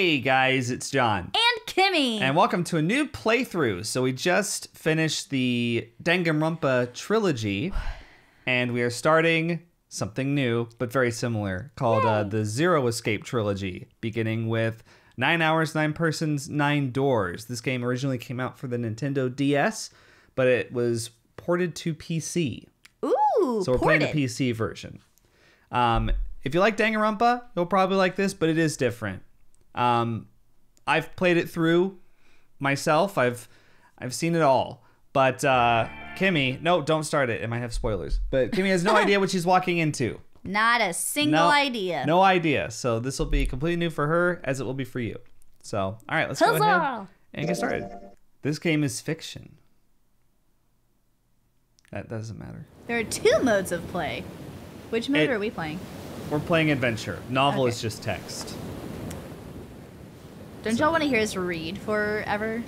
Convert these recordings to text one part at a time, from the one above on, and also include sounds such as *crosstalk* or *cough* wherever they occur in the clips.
Hey guys, it's John. And Kimmy. And welcome to a new playthrough. So we just finished the Danganronpa trilogy, and we are starting something new but very similar called uh, the Zero Escape trilogy, beginning with Nine Hours, Nine Persons, Nine Doors. This game originally came out for the Nintendo DS, but it was ported to PC. Ooh, So we're playing the. PC version. Um, if you like Danganronpa, you'll probably like this, but it is different. Um, I've played it through myself. I've I've seen it all. But uh, Kimmy, no, don't start it. It might have spoilers. But Kimmy has no *laughs* idea what she's walking into. Not a single No idea. No idea. So this will be completely new for her, as it will be for you. So all right, let's go ahead and get started. This game is fiction. That doesn't matter. There are two modes of play. Which mode It- are we playing? We're playing adventure. Novel Okay. is just text. Don't y'all want to hear us read forever?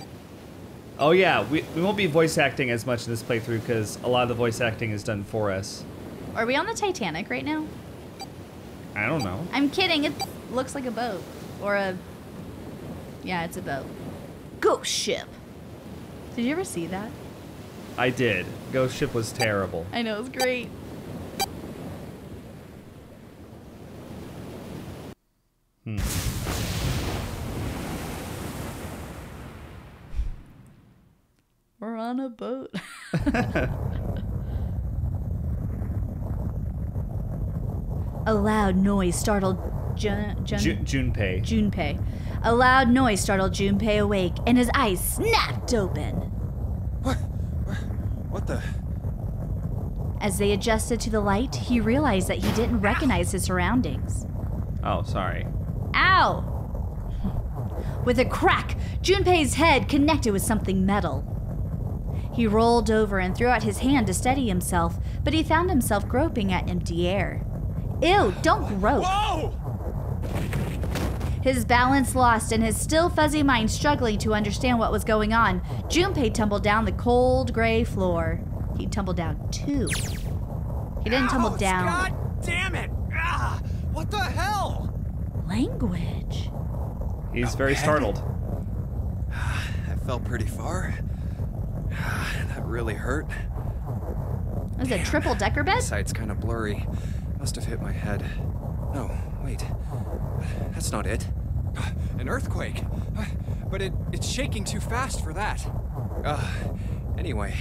Oh yeah, we, we won't be voice acting as much in this playthrough because a lot of the voice acting is done for us. Are we on the Titanic right now? I don't know. I'm kidding. It looks like a boat. Or a. Yeah, it's a boat. Ghost ship. Did you ever see that? I did. Ghost Ship was terrible. *laughs* I know, it's great. Hmm. We're on a boat. *laughs* a loud noise startled Jun- Jun- Ju- Junpei. Junpei. A loud noise startled Junpei awake, and his eyes snapped open. What? What the? As they adjusted to the light, he realized that he didn't recognize his surroundings. Oh, sorry. Ow! *laughs* With a crack, Junpei's head connected with something metal. He rolled over and threw out his hand to steady himself, but he found himself groping at empty air. Ew, don't grope. Whoa! His balance lost and his still fuzzy mind struggling to understand what was going on, Junpei tumbled down the cold gray floor. He tumbled down too. He didn't tumble Ouch, down. God damn it! Ah, what the hell? Language. He's very startled. *sighs* I fell pretty far. Ah, that really hurt. Was it a triple decker bed? Sight's kind of blurry. Must have hit my head. No, wait. That's not it. Ah, an earthquake. Ah, but it, it's shaking too fast for that. Uh, anyway,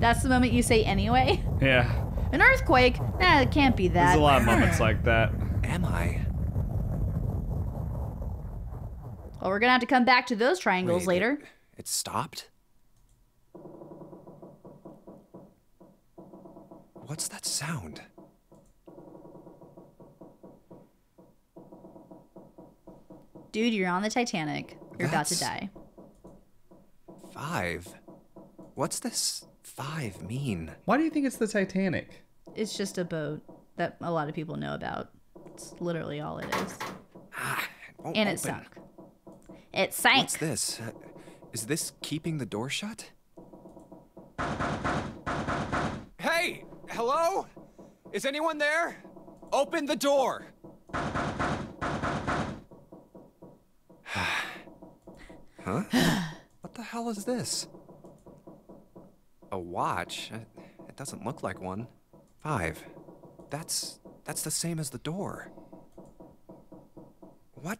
That's the moment you say anyway. *laughs* Yeah. An earthquake? Nah, it can't be that. There's a lot of moments like that. am I? Well, we're gonna have to come back to those triangles Wait, later. It stopped? What's that sound? Dude, you're on the Titanic. You're about to die. Five? What's this five mean? Why do you think it's the Titanic? It's just a boat that a lot of people know about. It's literally all it is. Ah, it And it open. sunk. It sank. What's this? Uh, Is this keeping the door shut? Hello? Is anyone there? Open the door! *sighs* huh? What the hell is this? A watch? Uh, It doesn't look like one. Five. That's that's the same as the door. What?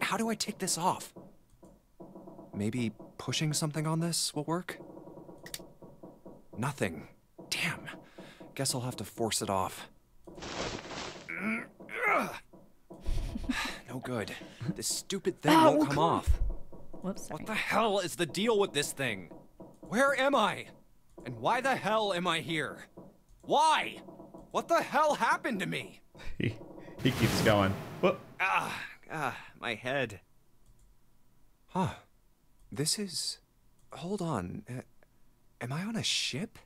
How do I take this off? Maybe pushing something on this will work? Nothing. Damn. Guess I'll have to force it off. *sighs* No good. This stupid thing Ow. won't come off. Whoops. Sorry. What the hell is the deal with this thing? Where am I? And why the hell am I here? Why? What the hell happened to me? He, he keeps going. Whoop. Ah, ah, my head. Huh. This is. Hold on. Uh, am I on a ship?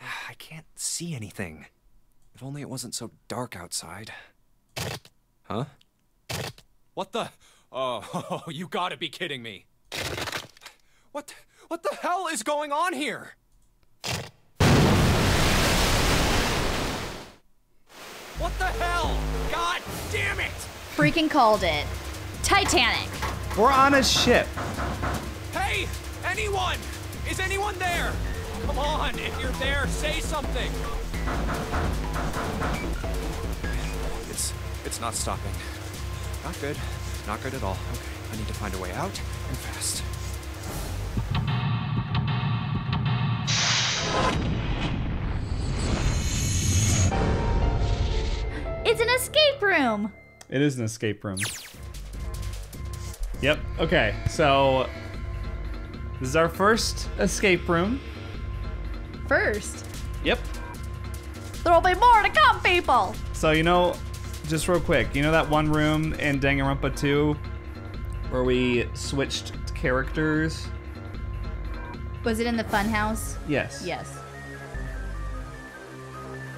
*sighs* I can't see anything. If only it wasn't so dark outside. Huh? What the? Oh, *laughs* you gotta be kidding me. What? What the hell is going on here? What the hell? God damn it! freaking called it. Titanic. We're on a ship. Hey, anyone? Is anyone there? Come on, if you're there, say something. It's it's not stopping. Not good. Not good at all. Okay, I need to find a way out and fast. It's an escape room. It is an escape room. Yep. Okay. So this is our first escape room. First, Yep. there'll be more to come, people. So you know, just real quick, you know that one room in Danganronpa 2 where we switched characters? Was it in the funhouse? Yes. Yes.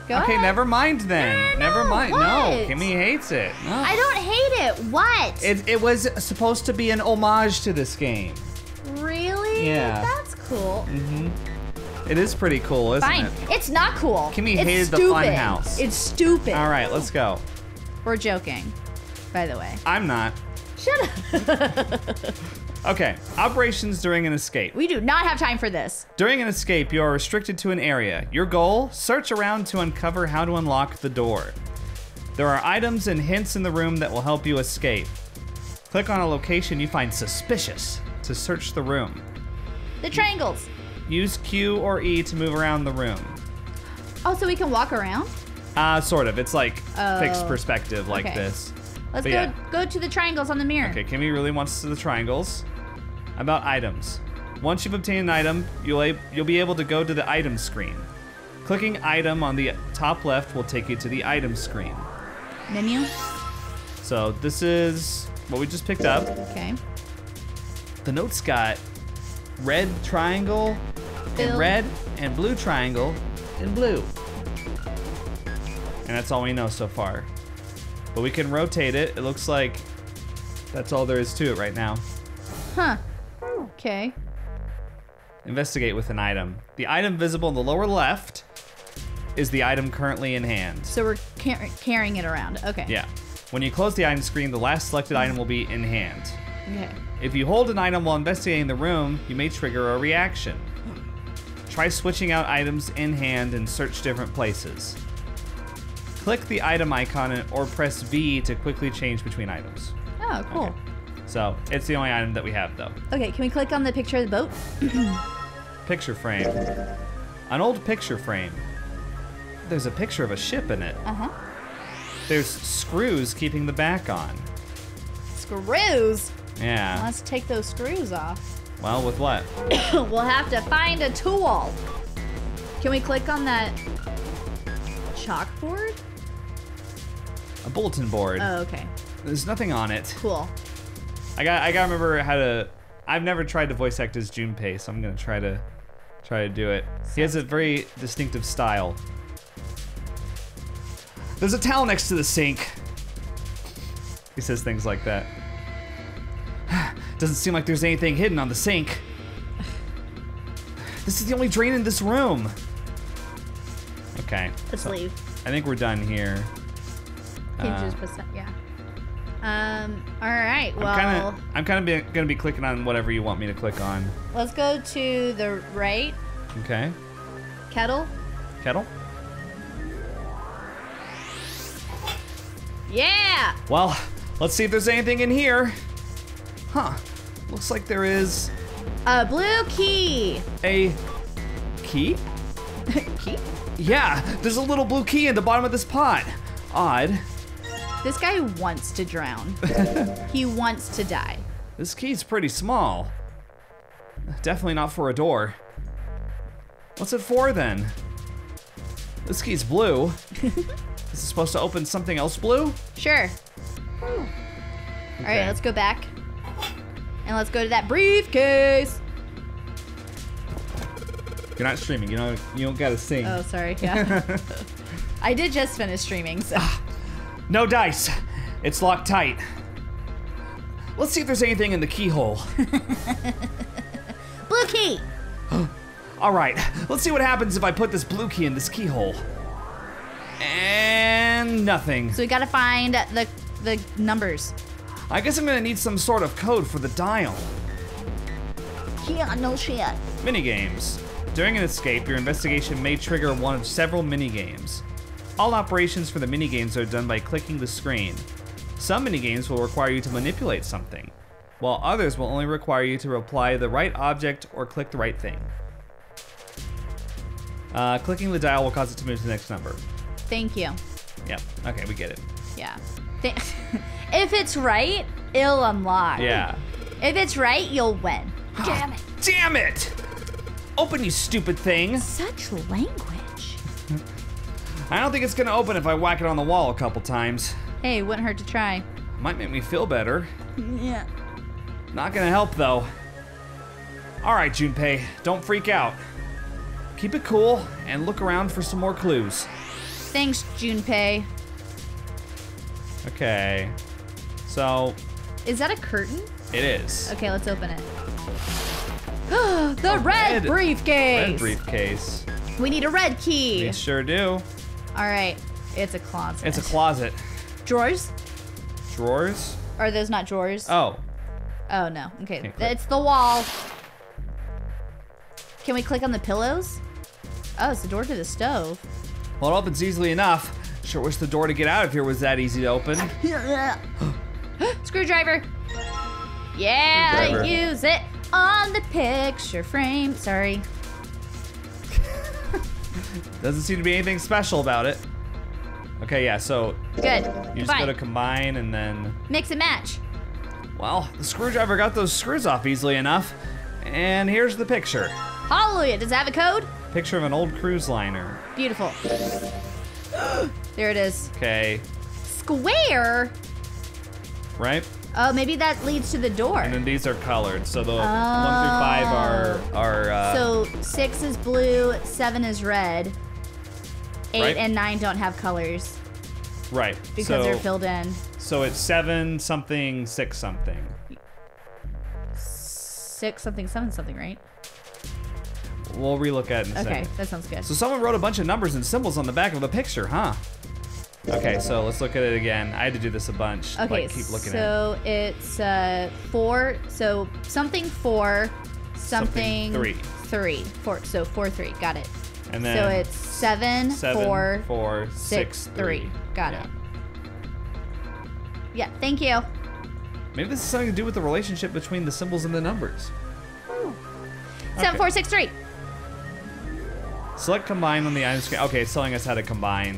Go Okay, ahead. never mind then. No, no, never no, mind. what? No, Kimmy hates it. I don't hate it. What? It, it was supposed to be an homage to this game. really? Yeah. That's cool. Mm-hmm. It is pretty cool, isn't Fine. it? It's not cool. Kimmy it's hated the stupid. funhouse. It's stupid. All right, let's go. We're joking, by the way. I'm not. Shut up. *laughs* Okay, operations during an escape. we do not have time for this. During an escape, you are restricted to an area. Your goal? Search around to uncover how to unlock the door. There are items and hints in the room that will help you escape. Click on a location you find suspicious to search the room. The triangles. Use Q or E to move around the room. Oh, so we can walk around? Uh, sort of. It's like fixed Oh, perspective like okay. this. Let's But go yeah. go to the triangles on the mirror. Okay, Kimmy really wants to the triangles. About items. Once you've obtained an item, you'll, a- you'll be able to go to the item screen. Clicking item on the top left will take you to the item screen. Menu. So this is what we just picked up. Okay. The note's got red triangle and red and blue triangle and blue. And that's all we know so far. But we can rotate it. It looks like that's all there is to it right now. Huh. Okay. Investigate with an item. The item visible in the lower left is the item currently in hand. So we're car- carrying it around. Okay. Yeah. When you close the item screen, the last selected item will be in hand. Okay. If you hold an item while investigating the room, you may trigger a reaction. Try switching out items in hand and search different places. Click the item icon or press V to quickly change between items. Oh, cool. Okay. So, it's the only item that we have though. Okay, can we click on the picture of the boat? *clears throat* Picture frame. An old picture frame. There's a picture of a ship in it. Uh huh. There's screws keeping the back on. Screws. Yeah. Let's take those screws off. Well, with what? *coughs* we'll have to find a tool. Can we click on that chalkboard? A bulletin board. Oh, okay. There's nothing on it. Cool. I got I gotta remember how to I've never tried to voice act as Junpei, so I'm gonna try to try to do it. He has a very distinctive style. There's a towel next to the sink. He says things like that. Doesn't seem like there's anything hidden on the sink. This is the only drain in this room. Okay. Let's so leave. I think we're done here. Uh, just? Yeah. Um. All right. Well, I'm kind of I'm kind of be, gonna be clicking on whatever you want me to click on. let's go to the right Okay. kettle. Kettle. Yeah. Well, let's see if there's anything in here. Huh. Looks like there is A blue key. a key. *laughs* key. Yeah, there's a little blue key in the bottom of this pot. Odd. This guy wants to drown. *laughs* he wants to die. This key's pretty small. Definitely not for a door. What's it for then? This key's blue. *laughs* is it supposed to open something else blue? Sure. All Okay. right. Let's go back. And let's go to that briefcase. You're not streaming. You know you don't gotta sing. Oh, sorry. Yeah. *laughs* I did just finish streaming, so. Ah, no dice. It's locked tight. Let's see if there's anything in the keyhole. *laughs* Blue key. *gasps* All right, let's see what happens if I put this blue key in this keyhole. And nothing. So we gotta find the the numbers. I guess I'm gonna need some sort of code for the dial. Yeah, no shit. Minigames. During an escape, your investigation may trigger one of several minigames. All operations for the minigames are done by clicking the screen. Some minigames will require you to manipulate something, while others will only require you to apply the right object or click the right thing. Uh, clicking the dial will cause it to move to the next number. Thank you. Yep. Okay, we get it. Yeah. *laughs* If it's right, it'll unlock. Yeah. If it's right, you'll win. *gasps* Damn it. Damn it! Open, you stupid thing! Such language. I don't think it's gonna open if I whack it on the wall a couple times. Hey, wouldn't hurt to try. Might make me feel better. Yeah. Not gonna help though. Alright, Junpei, don't freak out. Keep it cool and look around for some more clues. Thanks, Junpei. Okay. So, Is that a curtain? it is. Okay, let's open it. *gasps* the oh, red, red- briefcase. Red briefcase. We need a red key. We sure do. All right, it's a closet. It's a closet. drawers. Drawers? Are those not drawers? Oh, Oh no. Okay, it's the wall. Can we click on the pillows? Oh, it's the door to the stove. well, it opens easily enough. Sure wish the door to get out of here was that easy to open. *gasps* Screwdriver. Yeah, Screwdriver. use it on the picture frame. Sorry. *laughs* Doesn't seem to be anything special about it. Okay, yeah, so Good. you just go to combine and then. Mix and match. Well, the screwdriver got those screws off easily enough. And here's the picture. Hallelujah. Does it have a code? Picture of an old cruise liner. Beautiful. *gasps* *gasps* there it is. Okay, Square. right? Oh, maybe that leads to the door. And then these are colored. So the one through five are are uh, So six is blue, seven is red, eight Right. and nine don't have colors right. because so, they're filled in. So it's seven something, six something. Six something, seven something, right? We'll relook at it in a Okay, second. that sounds good. So someone wrote a bunch of numbers and symbols on the back of the picture, huh? Okay, so let's look at it again. I had to do this a bunch. Okay, like, keep looking at it. so it's uh, four. So something four, something, Something three. three, four. So four three. Got it. And then so it's seven, seven, four, four, six, six, three. Got Yeah. it. Yeah. Thank you. Maybe this is something to do with the relationship between the symbols and the numbers. Seven, Okay. four, six, three. Select combine on the item screen. Okay, it's telling us how to combine.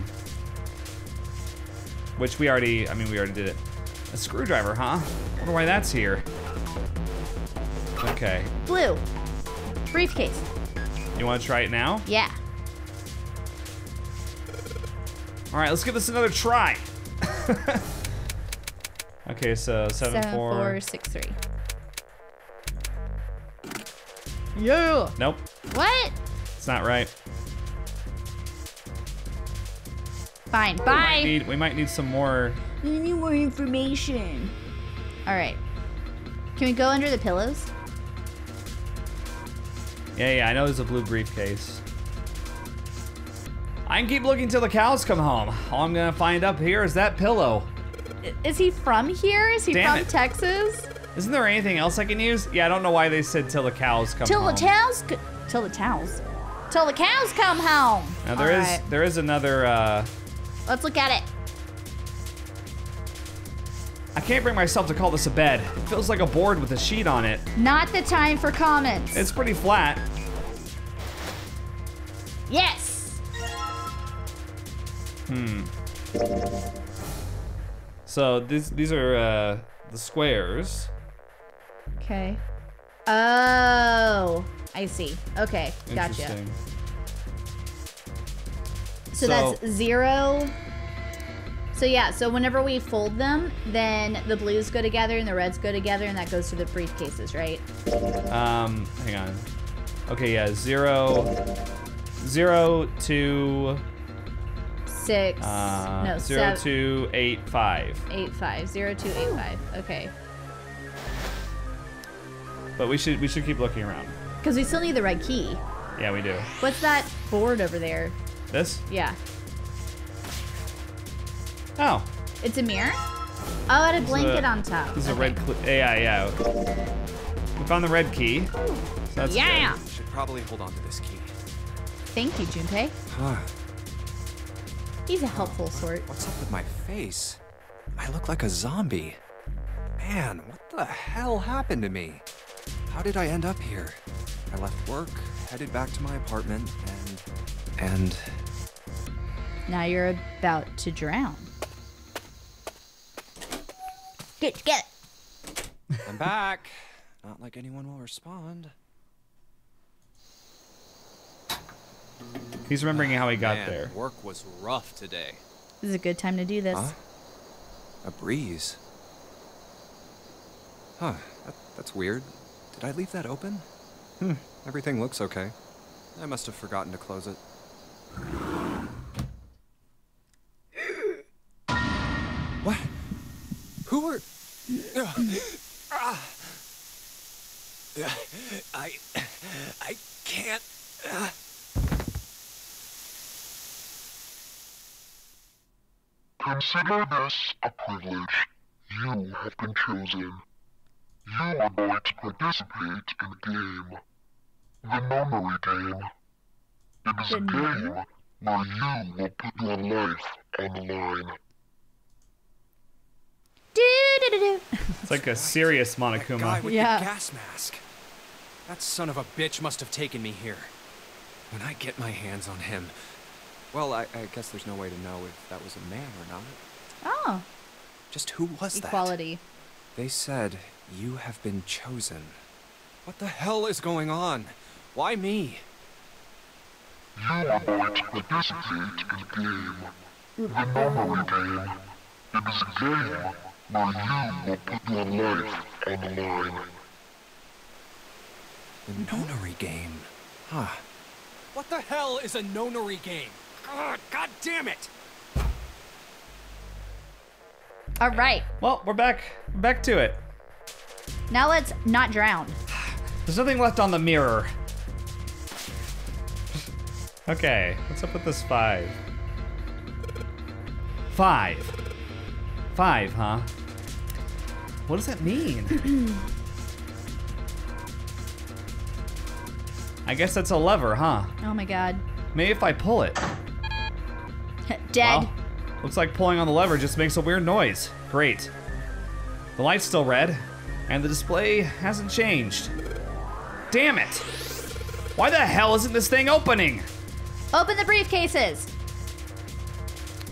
Which we already, I mean, we already did it. A screwdriver, huh? Wonder why that's here. Okay. Blue. Briefcase. You want to try it now? Yeah. All right, let's give this another try. *laughs* okay, so seven, Seven, four. four, six, three. Yeah. Nope, What? it's not right. Fine. We might, Bye. need, we might need some more. I need more information. All right. Can we go under the pillows? Yeah, yeah, I know there's a blue briefcase. I can keep looking till the cows come home. All I'm gonna find up here is that pillow. Is he from here? Is he Damn from it. Texas? Isn't there anything else I can use? Yeah, I don't know why they said till the cows come Till home. the cows, till the cows, till the cows come home. Now there All is right, there is another. Uh, Let's look at it. I can't bring myself to call this a bed. It feels like a board with a sheet on it. Not the time for comments. It's pretty flat. yes. Hmm. So these these are uh, the squares. Okay. Oh, I see. Okay, gotcha. So, that's zero. So yeah, so whenever we fold them, then the blues go together and the reds go together, and that goes to the briefcases, right? Um, hang on. Okay, yeah, zero, zero, two, six, uh, no, zero seven, to eight five. eight five. Zero two eight five. Okay. But we should we should keep looking around. Because we still need the red key. Yeah, we do. What's that board over there? This? Yeah. Oh, It's a mirror? Oh, and a blanket on top. This is a Okay. red. Cl- yeah, yeah. We found the red key. So that's Yeah. Should probably hold on to this key. Thank you, Junpei. Huh. He's a helpful sort. What's up with my face? I look like a zombie. Man, what the hell happened to me? How did I end up here? I left work, headed back to my apartment, and. And. Now you're about to drown. Get, get. I'm back. Not like anyone will respond. He's remembering how he got Man, there. Work was rough today. This is a good time to do this. Huh? A breeze. Huh, that, that's weird. Did I leave that open? Hmm, everything looks okay. I must have forgotten to close it. What? Who are. I. I can't. Consider this a privilege. You have been chosen. You are going to participate in a game. The nonary game. It is The a game where you will put your life on the line. Do do do do. It's like a serious That guy Monokuma. with Yeah. the gas mask. That son of a bitch must have taken me here. When I get my hands on him. Well, I, I guess there's no way to know if that was a man or not. Oh, Just who was that? equality. They said you have been chosen. What the hell is going on? Why me? You are going to participate in a game. The nonary game. It is a game where you will put your life on the line. The nonary game. Huh. What the hell is a nonary game? God, God damn it! All right, Well, we're back. We're back to it. now let's not drown. There's nothing left on the mirror. Okay, what's up with this five? Five. Five, huh? What does that mean? *clears throat* I guess that's a lever, huh? Oh my god. Maybe if I pull it. *laughs* Dead. Well, looks like pulling on the lever just makes a weird noise. Great. The light's still red, and the display hasn't changed. Damn it! Why the hell isn't this thing opening? Open the briefcases.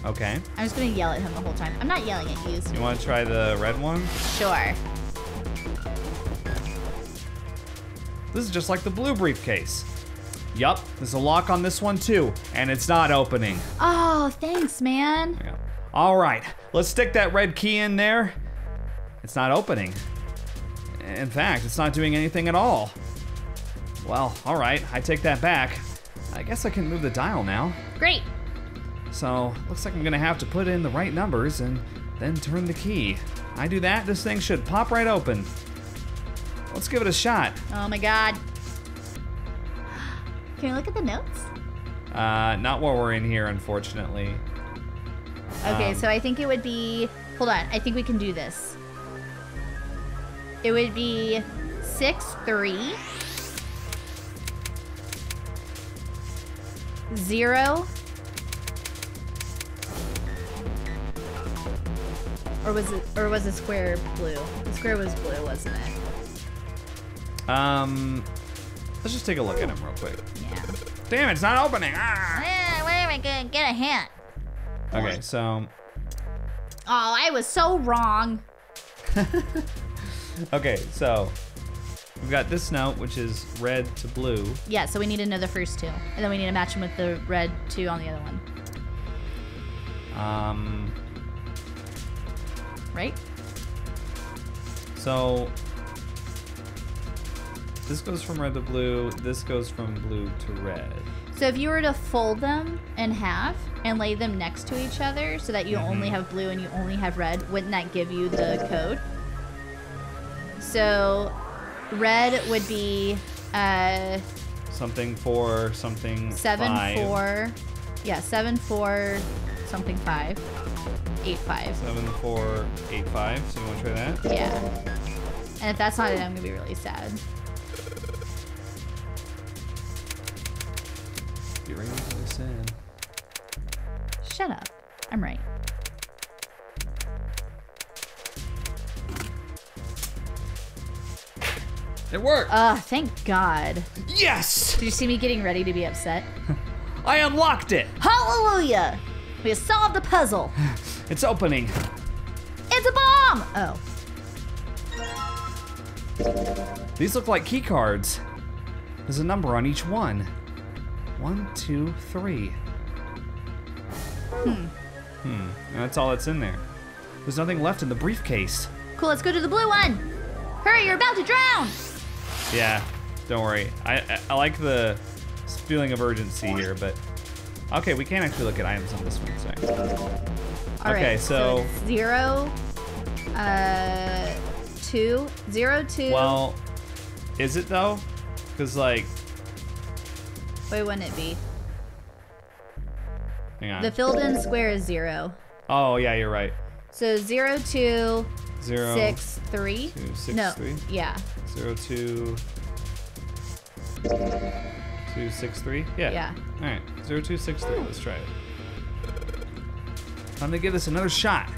Okay. I'm just gonna yell at him the whole time. I'm not yelling at you. so- You want to try the red one? Sure. This is just like the blue briefcase. Yup, there's a lock on this one too, and it's not opening. Oh, thanks, man. Yeah. All right, let's stick that red key in there. It's not opening. In fact, it's not doing anything at all. Well, all right, I take that back. I guess I can move the dial now. Great. So, looks like I'm gonna have to put in the right numbers and then turn the key. I do that, this thing should pop right open. Let's give it a shot. Oh my god. *gasps* Can we look at the notes? Uh, not while we're in here, unfortunately. Okay, Um, so I think it would be. Hold on, I think we can do this. It would be six three zero. Or was it? Or was the square blue? The square was blue, wasn't it? Um, let's just take a look at him real quick. Yeah. Damn, it's not opening. Ah! Eh, where am I gonna get a hint? Okay, so Oh, I was so wrong. *laughs* okay, so we've got this note, which is red to blue. Yeah, so we need to know the first two, and then we need to match them with the red two on the other one, Um, right? so this goes from red to blue. This goes from blue to red. So if you were to fold them in half and lay them next to each other so that you only have blue and you only have red, wouldn't that give you the code? So red would be uh, Something four, something seven five. four, yeah, seven four, something five. eight five. Seven four eight five. So you want to try that? Yeah. And if that's not it, I'm gonna be really sad. Get ready to listen. Shut up. I'm right. It worked. Ugh, thank God. yes, Did you see me getting ready to be upset? *laughs* I unlocked it. Hallelujah! We have solved the puzzle. *sighs* It's opening. It's a bomb! Oh. These look like key cards. There's a number on each one. One, two, three. Hmm. Hmm. That's all that's in there. There's nothing left in the briefcase. Cool, let's go to the blue one. Hurry, you're about to drown! Yeah, don't worry. I, I, I like the feeling of urgency here, but okay, we can't actually look at items on this one. Sorry. All Okay, right, so- it's zero, uh, two, zero, two. Well, is it though? Because like, Wait, wouldn't it be? hang on. The filled in square is zero. oh yeah, you're right. So zero, two, Zero, six, three. two, six, no, three. yeah, zero, two, two, six, three. Yeah. yeah. All right, zero, two, six, three. Oh. Let's try it. I'm gonna give this another shot.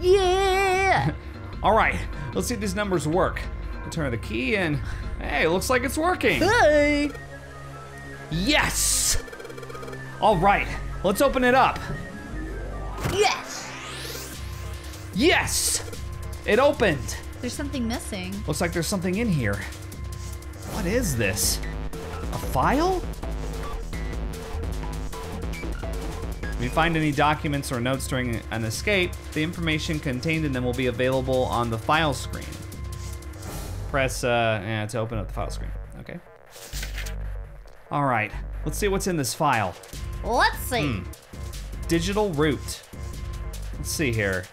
Yeah! *laughs* All right, let's see if these numbers work. I turn the key and hey, looks like it's working. hey! Yes! All right, let's open it up. Yes! Yes! It opened. There's something missing. Looks like there's something in here. What is this? A file? If you find any documents or notes during an escape, the information contained in them will be available on the file screen. Press uh, yeah, to open up the file screen. Okay. All right, let's see what's in this file. Let's see. Hmm. Digital root. Let's see here.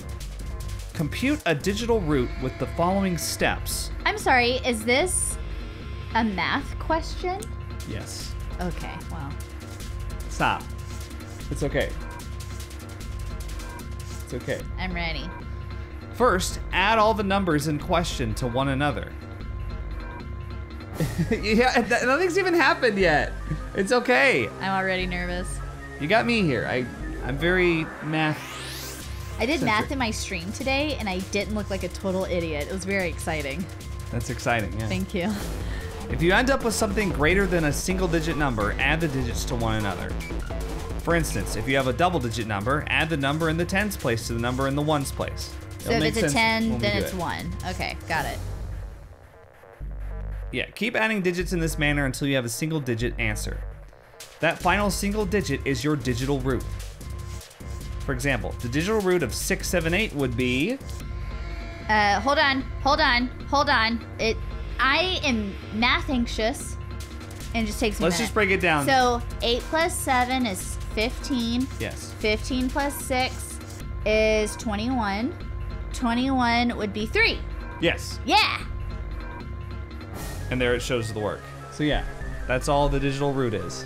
Compute a digital root with the following steps. I'm sorry, is this a math question? Yes. Okay, wow. Stop. It's okay. It's okay. I'm ready. First, add all the numbers in question to one another. *laughs* yeah, th- nothing's even happened yet. It's okay. I'm already nervous. You got me here. I, I'm very math. I did math in my stream today and I didn't look like a total idiot. It was very exciting. That's exciting. Yeah. Thank you. If you end up with something greater than a single digit number, add the digits to one another. For instance, if you have a double digit number, add the number in the tens place to the number in the ones place. So It'll if it's a 10, then it's it. 1. Okay, got it. Yeah, keep adding digits in this manner until you have a single digit answer. That final single digit is your digital root. For example, the digital root of 678 would be Uh, hold on, hold on, hold on. It, I am math anxious, and it just takes me. Let's minute. just break it down. So eight plus seven is fifteen. yes. Fifteen plus six is twenty-one. Twenty-one would be three. Yes. Yeah. And there it shows the work. So yeah, that's all the digital root is.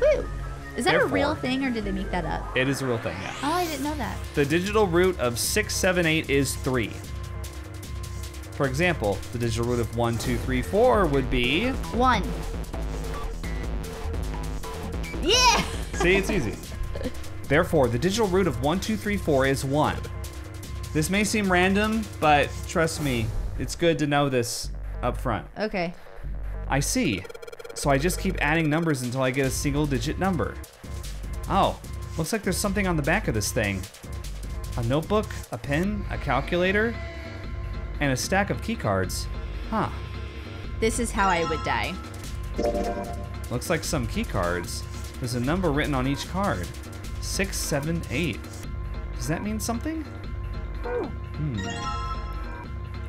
Woo. Is that a real thing, or did they make that up? It is a real thing, yeah. Oh, I didn't know that. The digital root of 678 is 3. For example, the digital root of 1, 2, 3, 4 would be. One. Yeah. See, it's easy. Therefore, the digital root of 1, 2, 3, 4 is 1. This may seem random, but trust me, it's good to know this up front. Okay. I see. So I just keep adding numbers until I get a single digit number. Oh, looks like there's something on the back of this thing. A notebook, a pen, a calculator, and a stack of key cards. Huh. This is how I would die. Looks like some key cards. There's a number written on each card. Six, seven, eight. Does that mean something? Oh. Hmm.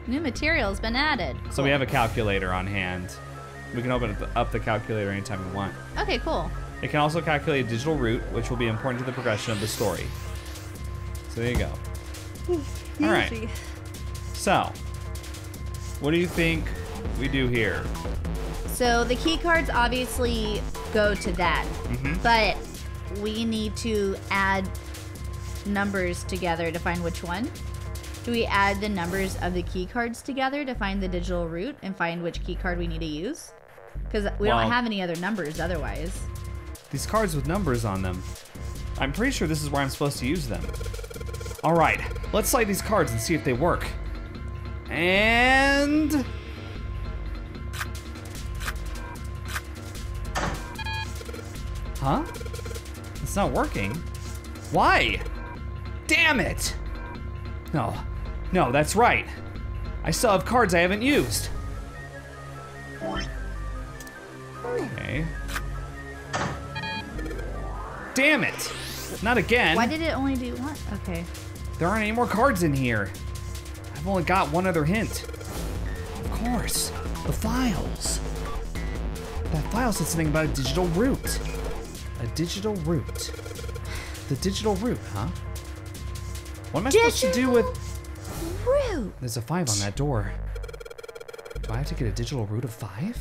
New material's been added. So we have a calculator on hand. We can open up the- calculator anytime we want. Okay, cool. It can also calculate a digital root, which will be important to the progression of the story. So there you go. *laughs* All right. So, what do you think we do here? So the key cards obviously go to that, mm-hmm. but we need to add numbers together to find which one. Do we add the numbers of the key cards together to find the digital root and find which key card we need to use? Because we Well- don't have any other numbers otherwise. These cards with numbers on them. I'm pretty sure this is where I'm supposed to use them. All right, let's slide these cards and see if they work. And Huh? It's not working. Why? Damn it! No. No, that's right. I still have cards I haven't used. Okay. Damn it! Not again. Why did it only do one? Okay. There aren't any more cards in here. I've only got one other hint. Of course, the files. That file said something about a digital root. A digital root. The digital root, huh? What am I supposed to do with. Root. There's a five on that door. Do I have to get a digital root of five?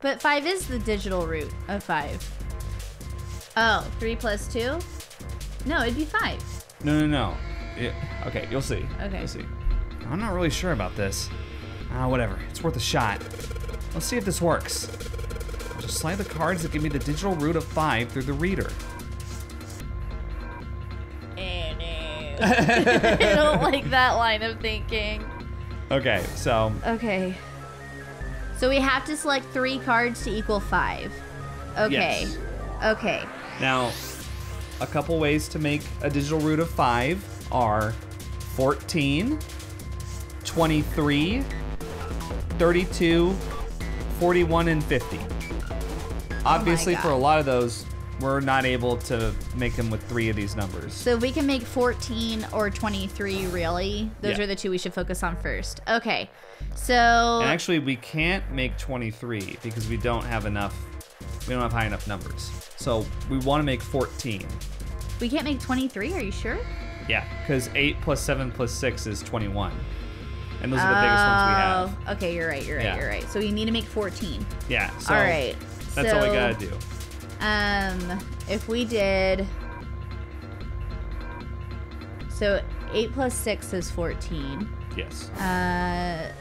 But five is the digital root of five. Oh, three plus two? No, it'd be five. No, no, no. Yeah, okay, you'll see. Okay. You'll see. I'm not really sure about this. Ah, whatever. It's worth a shot. Let's see if this works. I'll just slide the cards that give me the digital root of five through the reader. *laughs* I don't like that *laughs* line of thinking. Okay, so Okay. So we have to select three cards to equal five. Okay. Yes. Okay. now a couple ways to make a digital root of five are 14, 23, 32, 41, and 50. Obviously, for a lot of those, we're not able to make them with three of these numbers. So we can make 14 or 23, really, those Yeah. are the two we should focus on first. Okay. So And actually, we can't make 23 because we don't have enough. We don't have high enough numbers. So we want to make 14. we can't make 23. Are you sure? Yeah, because 8 plus 7 plus 6 is 21. And those are the biggest ones we oh, have. Oh, Okay, you're right. You're right. Yeah. You're right. So we need to make 14. Yeah, so all right. that's all we gotta do. Um, if we did. So 8 plus 6 is 14. Yes. Uh,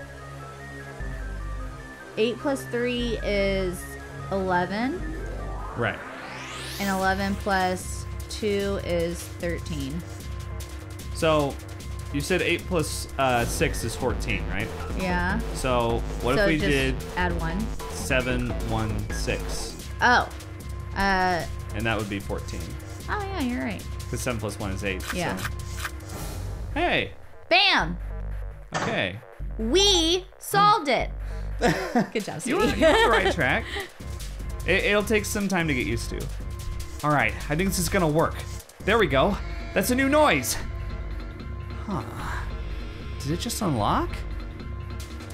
8 plus 3 is 11. Right. And 11 plus 2 is 13. So you said 8 plus uh, 6 is 14, right? Yeah. So what so if we just did add 1. 7, 1, 6? Oh. Uh, And that would be 14. oh, yeah, you're right. Because 7 plus 1 is 8. Yeah. So. Hey, Bam! okay. We solved it. *laughs* Good job, You were, sweetie. you were on the right *laughs* track. It, it'll take some time to get used to. All right, I think this is gonna work. There we go. That's a new noise. Huh. Did it just unlock?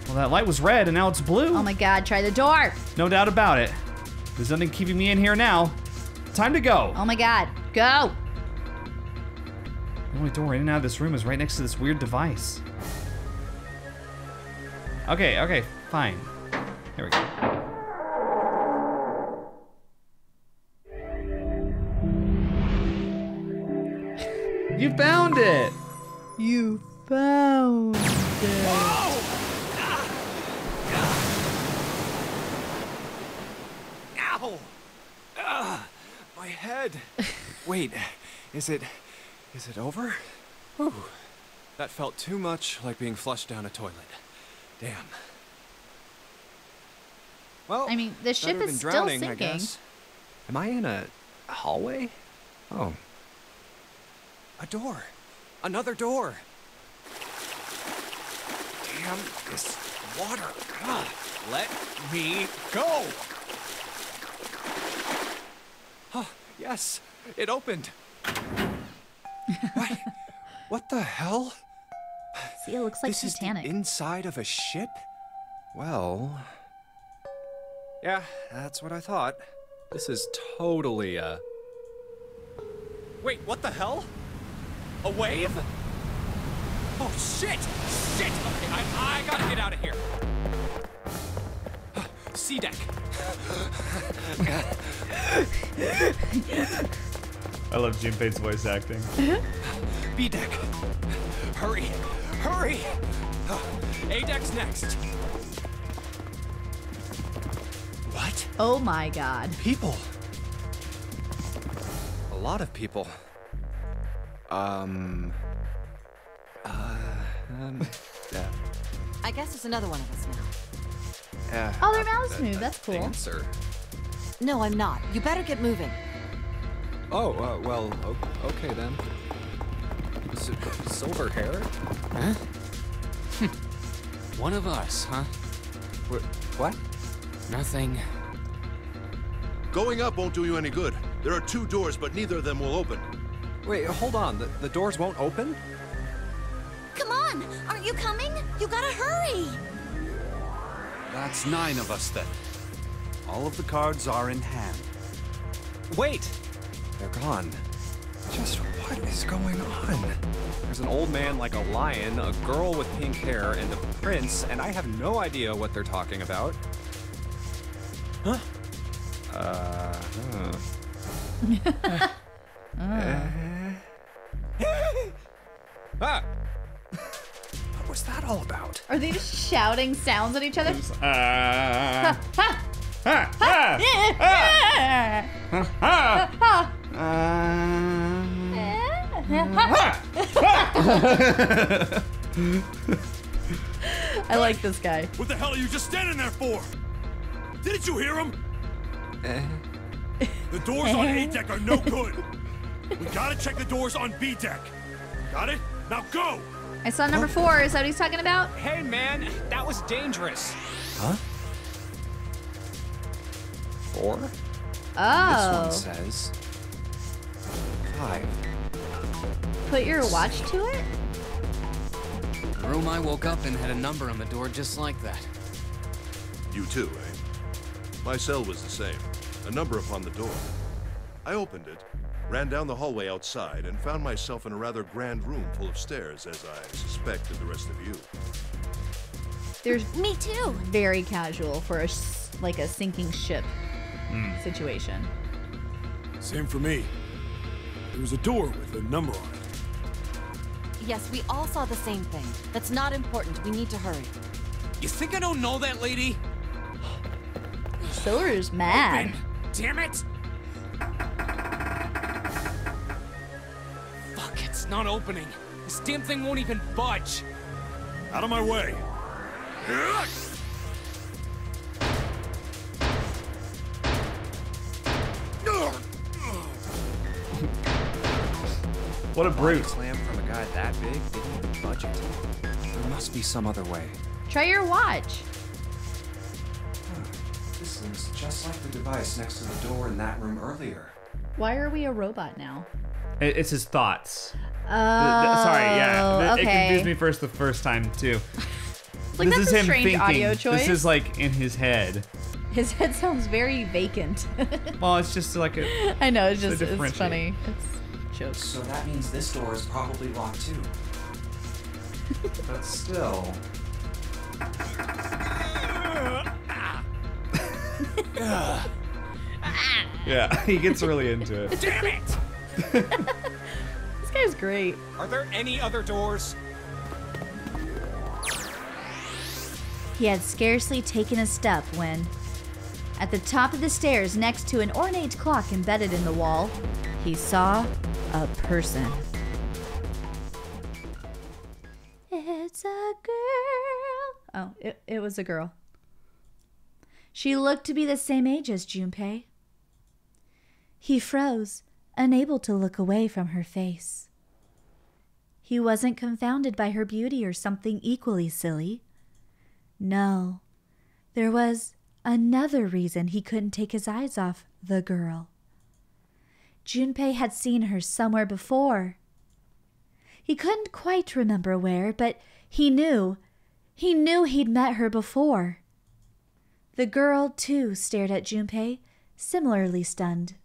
Well, that light was red and now it's blue. Oh my god, try the door. No doubt about it. There's nothing keeping me in here now. Time to go. Oh my god, go. The only door in and out of this room is right next to this weird device. Okay, okay, fine. Here we go. You found it! You found it. *gasps* Ow! Oh! Ah, my head. Wait, is it. is it over? Whew. That felt too much like being flushed down a toilet. Damn. Well, I mean, the ship is still drowning, I sinking. guess. Am I in a hallway? Oh. A door. Another door. Damn this water. Ah, let me go. Oh, yes, it opened. what? What the hell? See, it looks like this Titanic. is the inside of a ship? Well. Yeah, that's what I thought. This is totally a. Wait, what the hell? A wave? Oh shit! Shit! Okay, I, I gotta get out of here. C deck. I love Junpei's voice acting. *laughs* B deck. Hurry, hurry. A deck's next. What? Oh my god. People. A lot of people. Um. Uh. Um. Yeah. I guess there's another one of us now. Yeah. Oh, their mouths move. That's cool. Answer. No, I'm not. You better get moving. Oh, uh, well, okay then. S- silver hair? Huh? One of us, huh? Wh- what? Nothing. Going up won't do you any good. There are two doors, but neither of them will open. Wait, hold on. The, the doors won't open? Come on! Aren't you coming? You gotta hurry! That's nine of us then. All of the cards are in hand. Wait! They're gone. Just what is going on? There's an old man like a lion, a girl with pink hair, and a prince, and I have no idea what they're talking about. Huh? Uh, huh. *laughs* *laughs* ah! Are they just shouting sounds at each other? Uh, ha! Ha! Ha! I like this guy. What the hell are you just standing there for? Didn't you hear him? Eh. The doors on A deck are no *laughs* good. We gotta check the doors on B deck. Got it? Now go! I saw number four. Is that what he's talking about? Hey man, that was dangerous. Huh? Four? Oh. This Oh. one says five. Put your watch to it? The room I woke up in had a number on the door just like that. You too, eh? My cell was the same. A number upon the door. I opened it, ran down the hallway outside, and found myself in a rather grand room full of stairs, as I suspected the rest of you. There's Me too! very casual for a s- like a sinking ship hmm. situation. Same for me. There was a door with a number on it. Yes, we all saw the same thing. That's not important. We need to hurry. You think I don't know that lady? Silver's mad. Damn it! Not opening. This damn thing won't even budge. Out of my way! What a brute. Slam from a guy that big didn't even budget. There must be some other way. Try your watch. This is just like the device next to the door in that room earlier. Why are we a robot now? It's his thoughts. Oh, Th- th- Sorry, yeah. Oh, it okay. confused me first the first time too. Like, this that's is a him strange thinking. audio choice. This is like in his head. His head sounds very vacant. *laughs* Well, it's just like a. I know, it's just it's funny. It's jokes. So that means this door is probably locked too. *laughs* but still. *laughs* Yeah, he gets really into it. Damn it! This guy's great. Are there any other doors? He had scarcely taken a step when, at the top of the stairs next to an ornate clock embedded in the wall, he saw a person. It's a girl. Oh, it, it was a girl. She looked to be the same age as Junpei. He froze, unable to look away from her face. He wasn't confounded by her beauty or something equally silly. No, there was another reason he couldn't take his eyes off the girl. Junpei had seen her somewhere before. He couldn't quite remember where, but he knew. He knew he'd met her before. The girl, too, stared at Junpei, similarly stunned.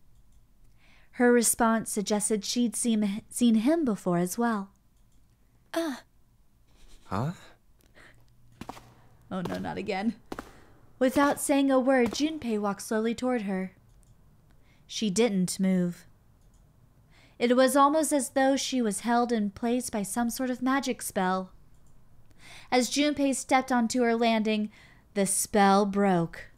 Her response suggested she'd seen, seen him before as well. Uh huh? Oh no, not again. Without saying a word, Junpei walked slowly toward her. She didn't move. It was almost as though she was held in place by some sort of magic spell. As Junpei stepped onto her landing, the spell broke.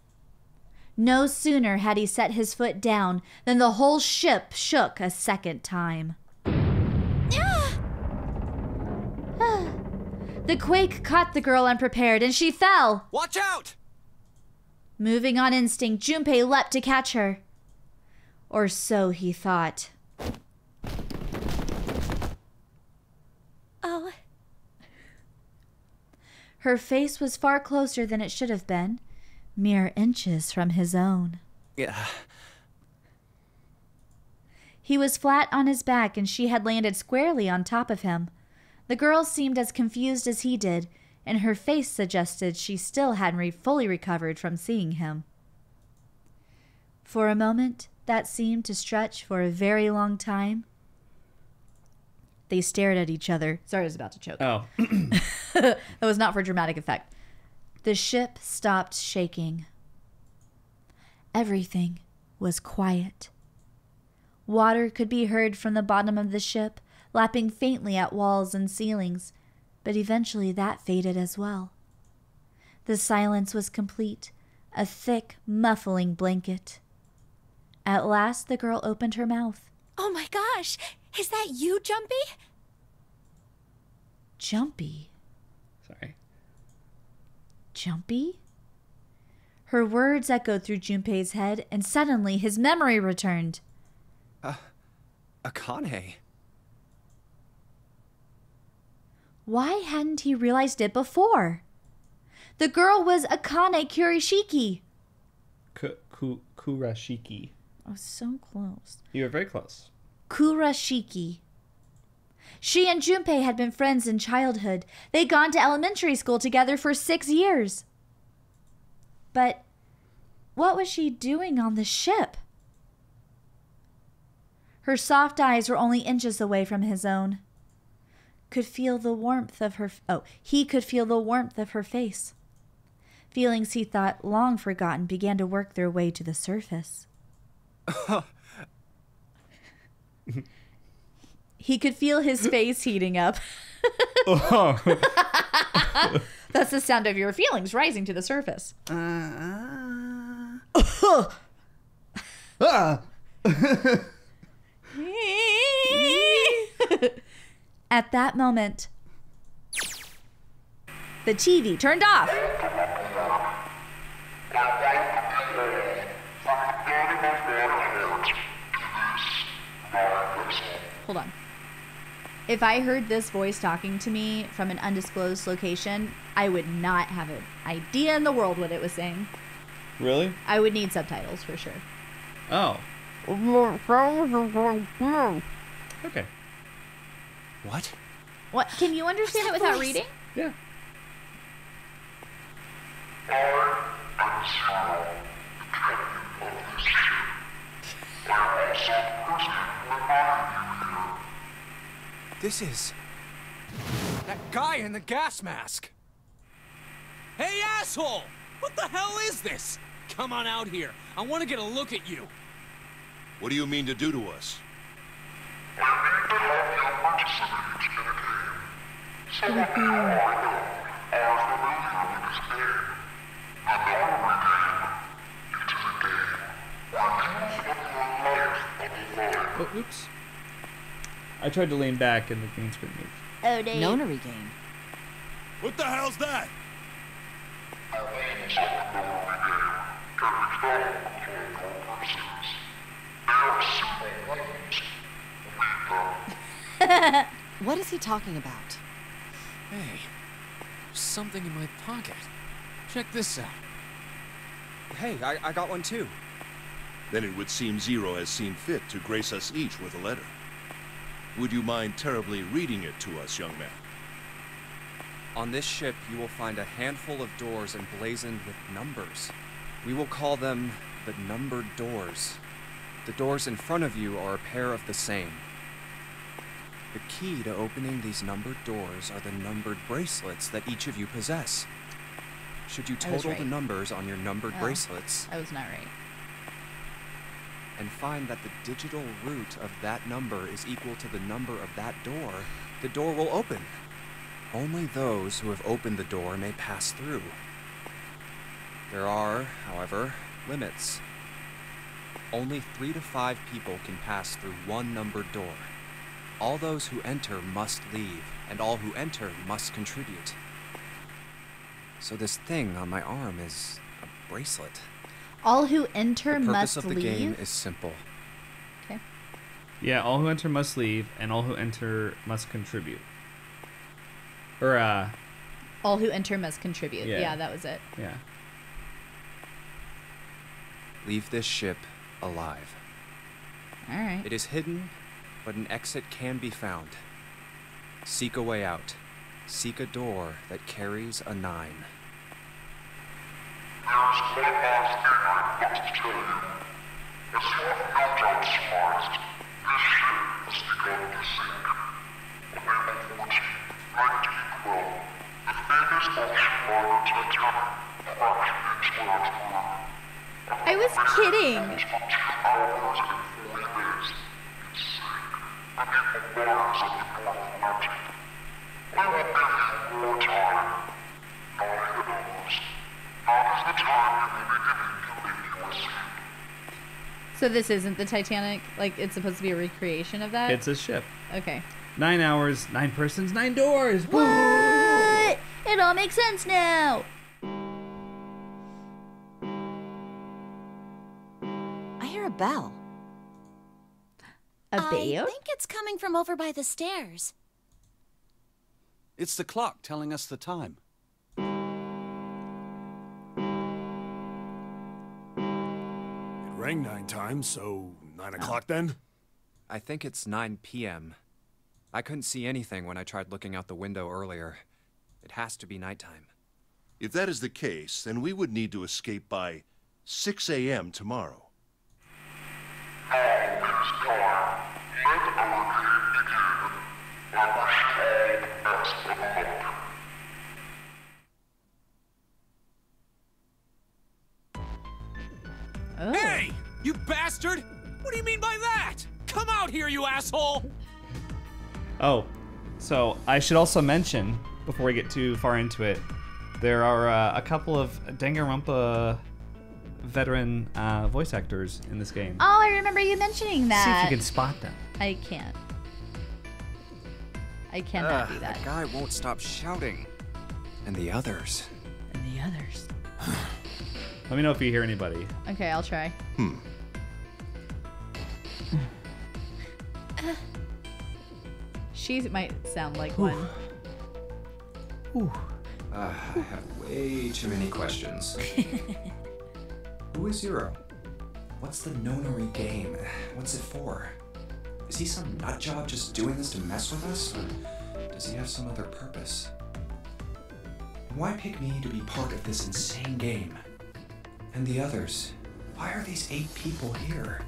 No sooner had he set his foot down than the whole ship shook a second time. *sighs* the quake caught the girl unprepared and she fell. Watch out! Moving on instinct, Junpei leapt to catch her. Or so he thought. Oh, Her face was far closer than it should have been, mere inches from his own. Yeah. He was flat on his back and she had landed squarely on top of him. The girl seemed as confused as he did, and her face suggested she still hadn't re- fully recovered from seeing him. For a moment, that seemed to stretch for a very long time. They stared at each other. Sorry, I was about to choke. Oh, *laughs* that was not for dramatic effect. The ship stopped shaking. Everything was quiet. Water could be heard from the bottom of the ship, lapping faintly at walls and ceilings, but eventually that faded as well. The silence was complete, a thick, muffling blanket. At last, the girl opened her mouth. oh my gosh! Is that you, Jumpy? Jumpy. Sorry. Jumpy? Her words echoed through Junpei's head, and suddenly his memory returned. Akane. Why hadn't he realized it before? The girl was Akane Kurishiki. Ku- ku- kurashiki. I was so close. You were very close. Kurashiki. She and Junpei had been friends in childhood. They'd gone to elementary school together for six years. But what was she doing on the ship? Her soft eyes were only inches away from his own. Could feel the warmth of her. Oh, he could feel the warmth of her face. Feelings he thought long forgotten began to work their way to the surface. *laughs* he could feel his *laughs* face heating up. *laughs* That's the sound of your feelings rising to the surface. *laughs* At that moment, the TV turned off. If I heard this voice talking to me from an undisclosed location, I would not have an idea in the world what it was saying. Really? I would need subtitles for sure. Oh. Okay. What? What? Can you understand it without reading? Yeah. *laughs* This is. That guy in the gas mask! Hey, asshole! What the hell is this? Come on out here. I want to get a look at you. What do you mean to do to us? Some people want to understand. Some people want to understand. The lottery game. It is a game. Oh, oops. I tried to lean back and the green screen moved. Oh, no. Nonary game. What the hell's that? *laughs* *laughs* What is he talking about? Hey, something in my pocket. Check this out. Hey, I, I got one too. Then it would seem Zero has seen fit to grace us each with a letter. Would you mind terribly reading it to us, young man? On this ship, you will find a handful of doors emblazoned with numbers. We will call them the numbered doors. The doors in front of you are a pair of the same. The key to opening these numbered doors are the numbered bracelets that each of you possess. should you I was total the numbers on your numbered Oh. bracelets I was not right. And find that the digital root of that number is equal to the number of that door, the door will open. Only those who have opened the door may pass through. There are, however, limits. Only three to five people can pass through one numbered door. All those who enter must leave, and all who enter must contribute. So this thing on my arm is a bracelet. All who enter the purpose must of the leave. game is simple. Okay. Yeah, all who enter must leave, and all who enter must contribute. Or, uh, All who enter must contribute. Yeah. Yeah, that was it. yeah. Leave this ship alive. All right. It is hidden, but an exit can be found. Seek a way out. Seek a door that carries a nine. There's one last thing I tell you. As you have no doubt surmised, this ship has begun to sink. On April 14, 1912, the famous ocean liner Titanic crashed into moon. I was kidding. For two hours and 40 days, it sank beneath the waters of the North Atlantic. We will give you more time. Now So this isn't the Titanic. Like it's supposed to be a recreation of that. It's a ship. okay. Nine hours, nine persons, nine doors. What? It all makes sense now. I hear a bell. A I bear? think it's coming from over by the stairs. It's the clock telling us the time. Rang nine times, so nine o'clock then? I think it's 9 p.m. I couldn't see anything when I tried looking out the window earlier. It has to be nighttime. If that is the case, then we would need to escape by 6 a.m. tomorrow. Oh. Hey, you bastard! What do you mean by that? Come out here, you asshole! Oh, so I should also mention before we get too far into it, there are uh, a couple of Danganronpa veteran uh, voice actors in this game. Oh, I remember you mentioning that. See if you can spot them. I can't. I cannot Ugh, do that. That guy won't stop shouting. And the others. And the others. *sighs* *sighs* *sighs* Let me know if you hear anybody. Okay, I'll try. Hmm. *sighs* she might sound like one. Uh, I have way too many questions. *laughs* Who is Zero? What's the Nonary game? What's it for? Is he some nut job just doing this to mess with us? Or does he have some other purpose? And why pick me to be part of this insane game? And the others? Why are these eight people here?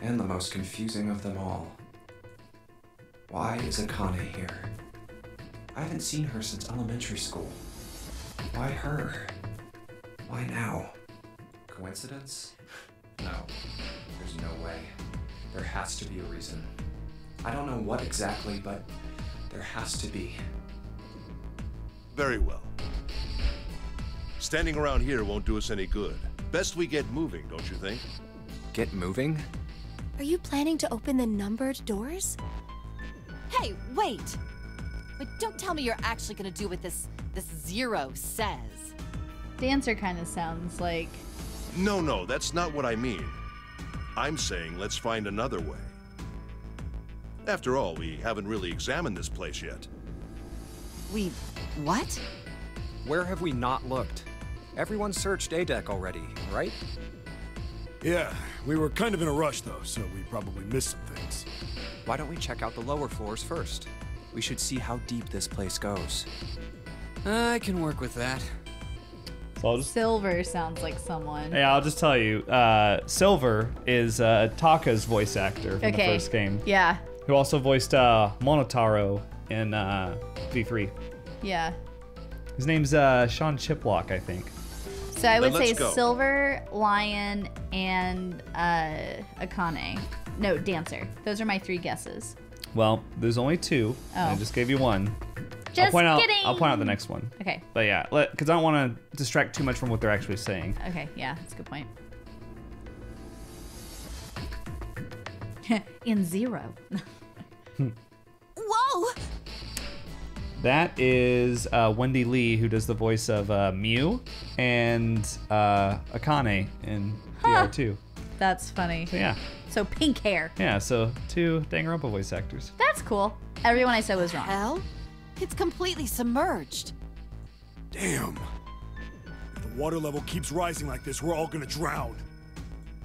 And the most confusing of them all. Why is Akane here? I haven't seen her since elementary school. Why her? Why now? Coincidence? No. There's no way. There has to be a reason. I don't know what exactly, but there has to be. Very well. Standing around here won't do us any good. Best we get moving, don't you think? Get moving? Are you planning to open the numbered doors? Hey, wait! But don't tell me you're actually gonna do what this this zero says. Dancer kind of sounds like. No, no, that's not what I mean. I'm saying let's find another way. After all, we haven't really examined this place yet. We what? Where have we not looked? Everyone searched A deck already, right? Yeah, we were kind of in a rush though, so we probably missed some things. Why don't we check out the lower floors first? We should see how deep this place goes. I can work with that. So I'll just Silver sounds like someone. yeah, I'll just tell you. Uh, Silver is uh, Taka's voice actor from okay. the first game, Yeah. who also voiced uh, Monotaro in uh, V3. Yeah. His name's uh, Sean Chiplock, I think. So I would say go. Silver, Lion, and uh, Akane. No, Dancer. Those are my three guesses. Well, there's only two. and I Oh. just gave you one. Just I'll point out. kidding. I'll point out the next one. Okay. But yeah, because I don't want to distract too much from what they're actually saying. Okay, yeah, that's a good point. *laughs* In zero. *laughs* Whoa! That is uh, Wendee Lee, who does the voice of uh, Miu and uh, Akane in DR2. That's funny. So yeah, So pink hair. yeah. So two Danganronpa voice actors. That's cool. Everyone I said was wrong. Hell? It's completely submerged. Damn. If the water level keeps rising like this, we're all gonna drown.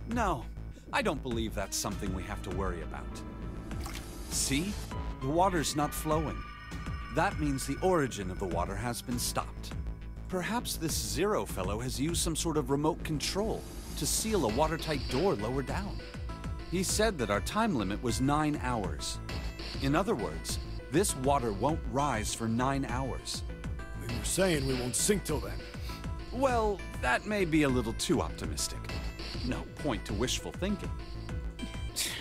No, I don't believe that's something we have to worry about. See? The water's not flowing. That means the origin of the water has been stopped. Perhaps this Zero fellow has used some sort of remote control to seal a watertight door lower down. He said that our time limit was nine hours. In other words, this water won't rise for nine hours. They were saying we won't sink till then. Well, that may be a little too optimistic. No point to wishful thinking.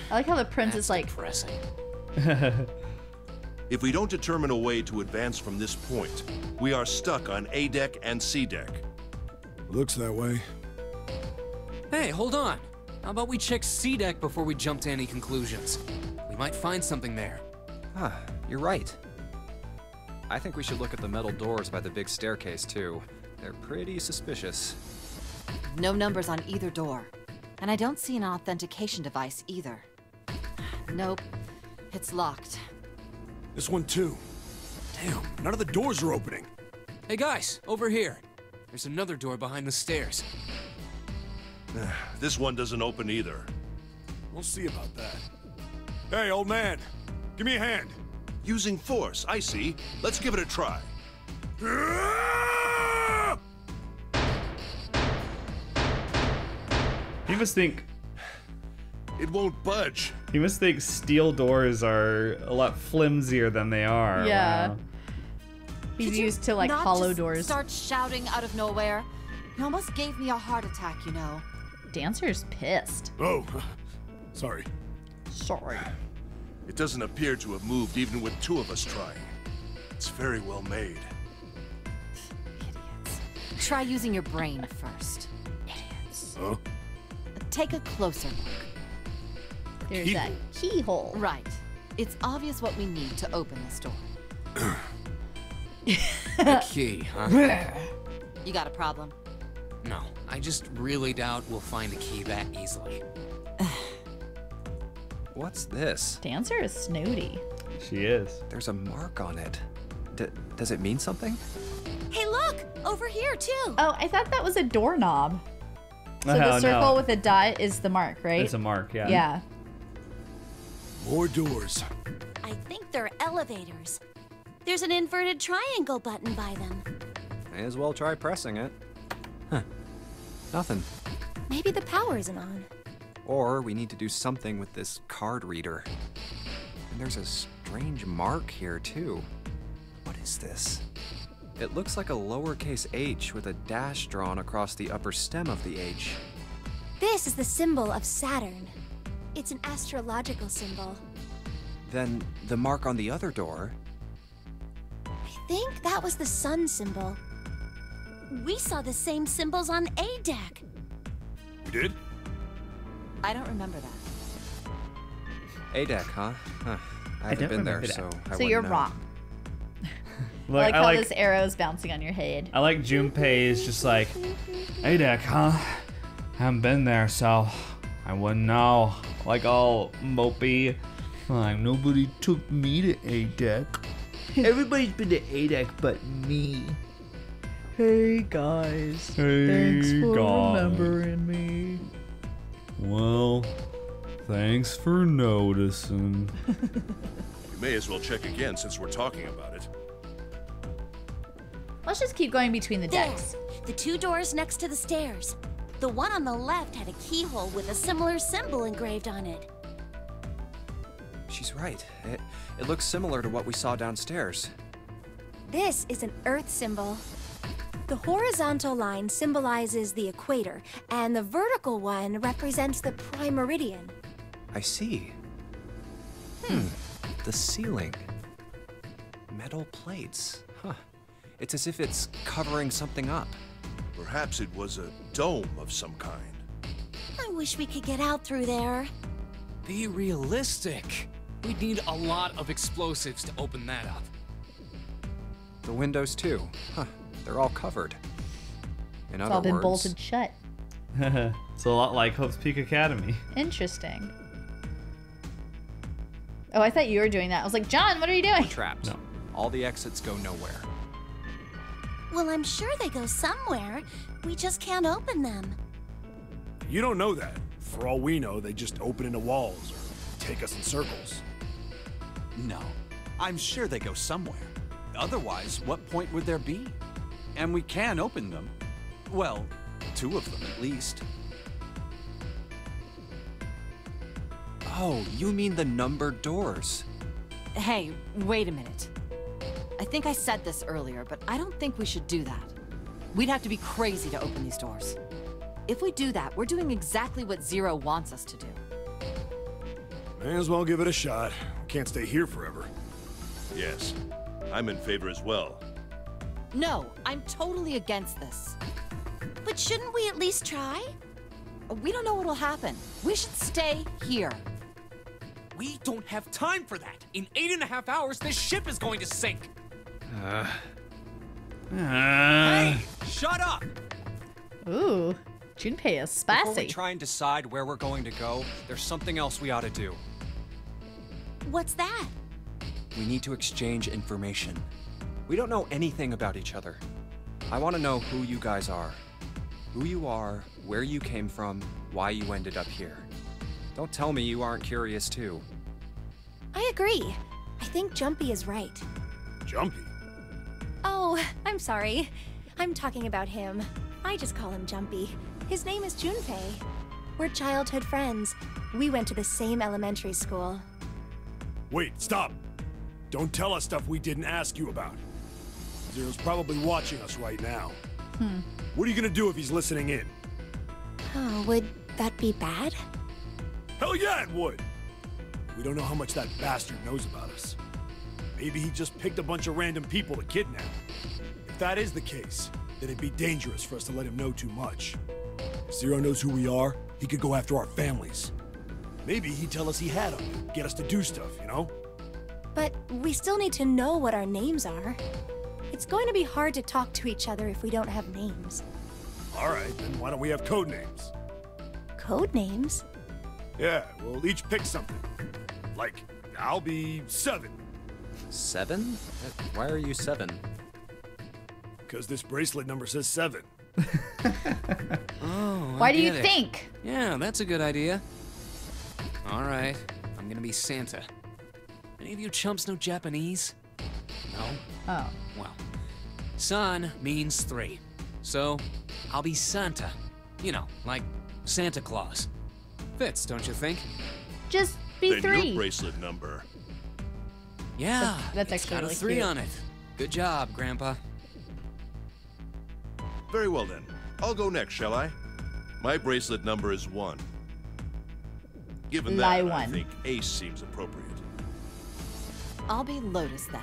I like how the prince is like, Depressing. *laughs* If we don't determine a way to advance from this point, we are stuck on A deck and C deck. Looks that way. Hey, hold on. How about we check C deck before we jump to any conclusions? We might find something there. Ah, you're right. I think we should look at the metal doors by the big staircase, too. They're pretty suspicious. No numbers on either door. And I don't see an authentication device either. Nope. It's locked. This one too. Damn, none of the doors are opening. Hey guys, over here. There's another door behind the stairs. *sighs* This one doesn't open either. We'll see about that. Hey, old man, give me a hand. Using force, I see. Let's give it a try. *laughs* You must think. It won't budge. You must think steel doors are a lot flimsier than they are. Yeah. Wow. he's Could used to like not hollow just doors. Start shouting out of nowhere. You almost gave me a heart attack, you know. Dancer's pissed. Oh, sorry. Sorry. It doesn't appear to have moved even with two of us trying. It's very well made. Idiots. Try using your brain first. Idiots. Huh? Take a closer look. There's that keyhole. Right. It's obvious what we need to open this door. *coughs* The key, huh? You got a problem? No, I just really doubt we'll find a key that easily. *sighs* What's this? Dancer is snooty. She is. There's a mark on it. D- does it mean something? Hey, look! Over here, too! Oh, I thought that was a doorknob. So *laughs* Oh, the circle no. with a dot is the mark, right? It's a mark, yeah. Yeah. More doors. I think they're elevators. There's an inverted triangle button by them. May as well try pressing it. Huh. Nothing. Maybe the power isn't on. Or we need to do something with this card reader. And there's a strange mark here, too. What is this? It looks like a lowercase h with a dash drawn across the upper stem of the h. This is the symbol of Saturn. It's an astrological symbol. Then the mark on the other door. I think that was the sun symbol. We saw the same symbols on A deck. We did? I don't remember that. A deck, huh? Huh. I haven't don't been there, that. so I So you're know. wrong. Look, *laughs* I like I how like, this arrow's bouncing on your head. I like Junpei is just like, hey, deck, huh? Haven't been there, so I wouldn't know. Like all mopey. Like nobody took me to A deck. *laughs* Everybody's been to A deck but me. Hey guys. Hey Thanks for guys. remembering me. Well, thanks for noticing. *laughs* We may as well check again since we're talking about it. Let's just keep going between the There. decks. The two doors next to the stairs. The one on the left had a keyhole with a similar symbol engraved on it. She's right. It, it looks similar to what we saw downstairs. This is an earth symbol. The horizontal line symbolizes the equator, and the vertical one represents the prime meridian. I see. Hmm. The ceiling. Metal plates. Huh. It's as if it's covering something up. Perhaps it was a dome of some kind. I wish we could get out through there. Be realistic. We'd need a lot of explosives to open that up. The windows, too. Huh. They're all covered. In It's other all been words, bolted shut. *laughs* it's a lot like Hope's Peak Academy. Interesting. Oh, I thought you were doing that. I was like, John, what are you doing? trapped. No. All the exits go nowhere. Well, I'm sure they go somewhere. We just can't open them. You don't know that. For all we know, they just open into walls or take us in circles. No. I'm sure they go somewhere. Otherwise, what point would there be? And we can open them. Well, two of them at least. Oh, you mean the numbered doors? Hey, wait a minute. I think I said this earlier, but I don't think we should do that. We'd have to be crazy to open these doors. If we do that, we're doing exactly what Zero wants us to do. May as well give it a shot. Can't stay here forever. Yes, I'm in favor as well. No, I'm totally against this. But shouldn't we at least try? We don't know what'll happen. We should stay here. We don't have time for that. In eight and a half hours, this ship is going to sink. Hey! Shut up! Ooh, Junpei is Before we spicy. try and decide where we're going to go, there's something else we ought to do. What's that? We need to exchange information. We don't know anything about each other. I want to know who you guys are. Who you are, where you came from, why you ended up here. Don't tell me you aren't curious too. I agree. I think Jumpy is right. Jumpy. Oh, I'm sorry. I'm talking about him. I just call him Jumpy. His name is Junpei. We're childhood friends. We went to the same elementary school. Wait, stop. Don't tell us stuff we didn't ask you about. Zero's probably watching us right now. Hmm. What are you gonna do if he's listening in? Oh, would that be bad? Hell yeah, it would! We don't know how much that bastard knows about us. Maybe he just picked a bunch of random people to kidnap. If that is the case, then it'd be dangerous for us to let him know too much. If Zero knows who we are, he could go after our families. Maybe he'd tell us he had them, get us to do stuff, you know? But we still need to know what our names are. It's going to be hard to talk to each other if we don't have names. Alright, then why don't we have code names? Code names? Yeah, we'll each pick something. Like, I'll be seven, Seven? Why are you seven? because this bracelet number says seven. Oh, Why do you it. think? Yeah, that's a good idea. All right, I'm gonna be Santa. Any of you chumps know Japanese? No? Oh. Well, sun means three. So, I'll be Santa. You know, like Santa Claus. Fits, don't you think? Just be then three. your bracelet number. Yeah, that's it's actually got really a three cute. on it. Good job, Grandpa. Very well then. I'll go next, shall I? My bracelet number is one. Given Lie that, I think Ace seems appropriate. I'll be Lotus then.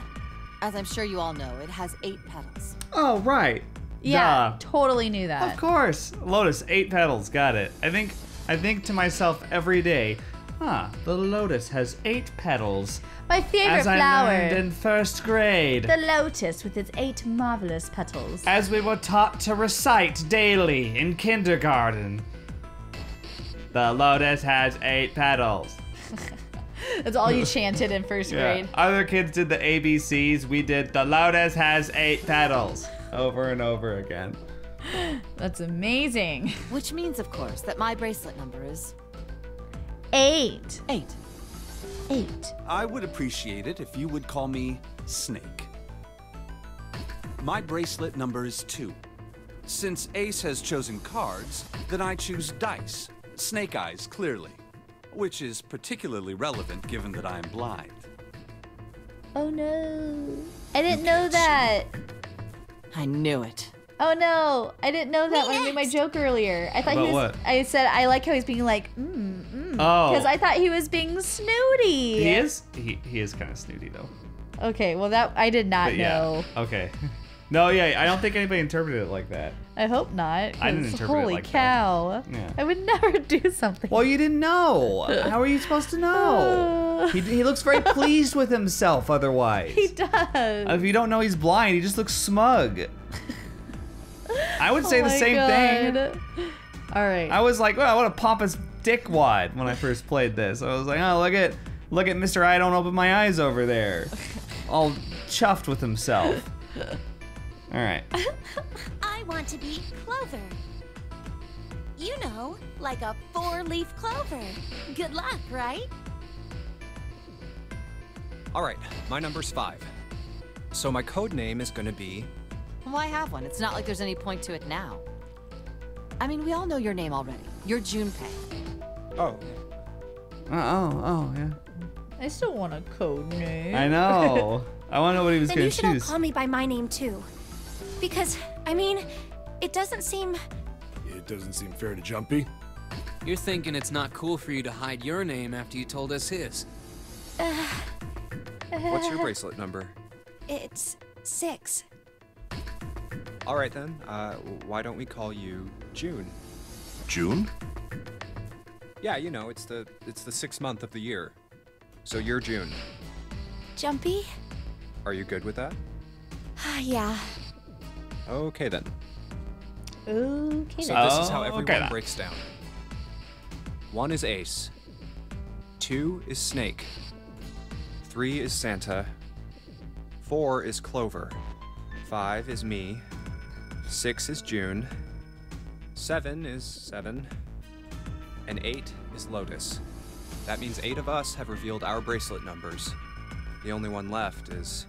As I'm sure you all know, it has eight petals. Oh, right. Yeah, Duh. totally knew that. Of course. Lotus, eight petals. Got it. I think I think to myself every day, huh, the lotus has eight petals. My favorite As I flower. learned in first grade. The lotus with its eight marvelous petals. As we were taught to recite daily in kindergarten. The lotus has eight petals. *laughs* That's all you chanted in first *laughs* grade. Other kids did the ABCs. We did the lotus has eight petals over and over again. *gasps* That's amazing. Which means, of course, that my bracelet number is Eight. eight. Eight. I would appreciate it if you would call me Snake. My bracelet number is two. Since Ace has chosen cards, then I choose dice. Snake eyes, clearly. Which is particularly relevant given that I'm blind. Oh no. I didn't know that. I knew it. Oh no, I didn't know that Me when I made my joke earlier. I thought he was. what? I said I like how he's being like, mm, mm. Oh. Because I thought he was being snooty. He is. He, he is kind of snooty though. Okay, well that I did not But yeah. know. Okay. *laughs* No, yeah, I don't think anybody interpreted it like that. I hope not. I didn't 'cause interpret it Holy like that. cow! Yeah. I would never do something. Well, you didn't know. How are you supposed to know? He, he looks very pleased with himself otherwise. he does. If you don't know he's blind, he just looks smug. *laughs* I would say Oh the my same thing. All right. I was like, well, what a pompous dickwad when I first played this. I was like, oh, look at look at Mr. I don't open my eyes over there. *laughs* All chuffed with himself. All right. *laughs* I want to be Clover. You know, like a four-leaf clover. Good luck, right? All right, my number's five. So my code name is gonna be. Why have one? It's not like there's any point to it now. I mean, we all know your name already. You're Junpei. Oh, Uh, oh, oh, yeah. I still want a code name. I know. *laughs* I want to know what he was gonna you should all choose. call me by my name too. Because, I mean, it doesn't seem. It doesn't seem fair to Jumpy. You're thinking it's not cool for you to hide your name after you told us his. what's your bracelet number? It's six. All right then. Uh, why don't we call you June? June? Yeah, you know, it's the it's the sixth month of the year. So you're June. Jumpy? Are you good with that? *sighs* yeah. Okay then. Okay. So then. this is how everyone okay breaks down. One is Ace. Two is Snake. Three is Santa. Four is Clover. Five is me. Six is June. Seven is Seven. And eight is Lotus. That means eight of us have revealed our bracelet numbers. The only one left is.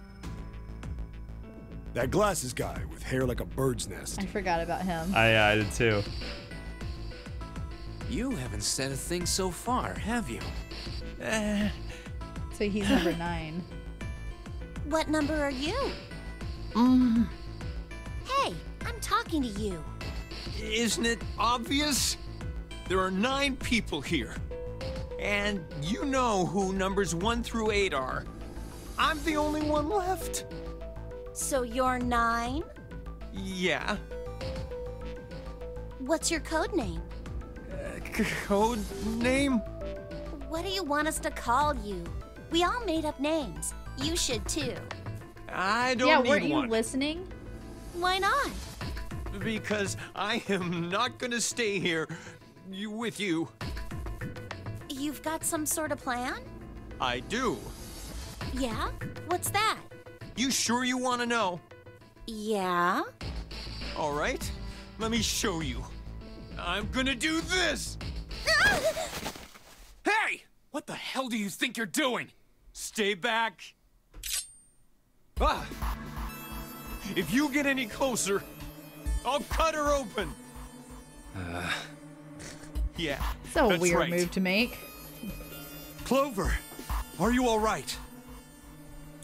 That glasses guy with hair like a bird's nest. I forgot about him. I, uh, I did too. You haven't said a thing so far, have you? Eh, So he's number *laughs* nine. What number are you? Mm. Hey, I'm talking to you. Isn't it obvious? There are nine people here. And you know who numbers one through eight are. I'm the only one left. So you're nine? Yeah. What's your code name? Uh, c- code name? What do you want us to call you? We all made up names. You should too. I don't yeah, need weren't you listening? Why not? Because I am not gonna stay here you, with you. You've got some sort of plan? I do. Yeah? What's that? You sure you want to know? Yeah? All right, let me show you. I'm gonna do this. *laughs* hey! What the hell do you think you're doing? Stay back. Ah! If you get any closer, I'll cut her open. Yeah. So a that's weird right. move to make. Clover, are you all right?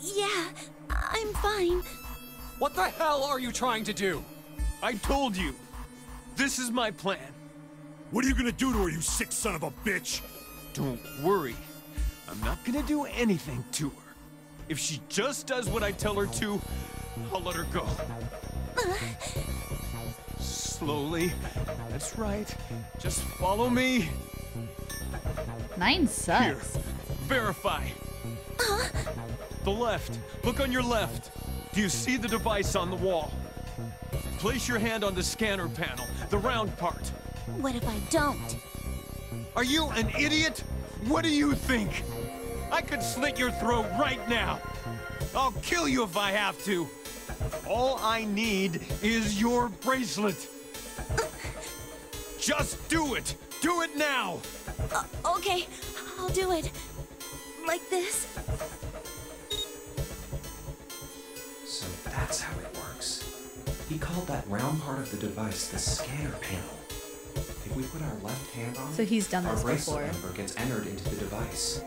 Yeah, I'm fine. What the hell are you trying to do? I told you. This is my plan. What are you gonna do to her, you sick son of a bitch? Don't worry. I'm not gonna do anything to her. If she just does what I tell her to, I'll let her go. Uh, Slowly. That's right. Just follow me. Nine Here. sucks. Verify. Uh-huh. The left. Look on your left. Do you see the device on the wall? Place your hand on the scanner panel, the round part. What if I don't? Are you an idiot? What do you think? I could slit your throat right now. I'll kill you if I have to. All I need is your bracelet. Just do it. Do it now. Uh, okay, I'll do it. Like this? So that's how it works. He called that round part of the device the scanner panel. If we put our left hand on So it, he's done our this bracelet before. number gets entered into the device.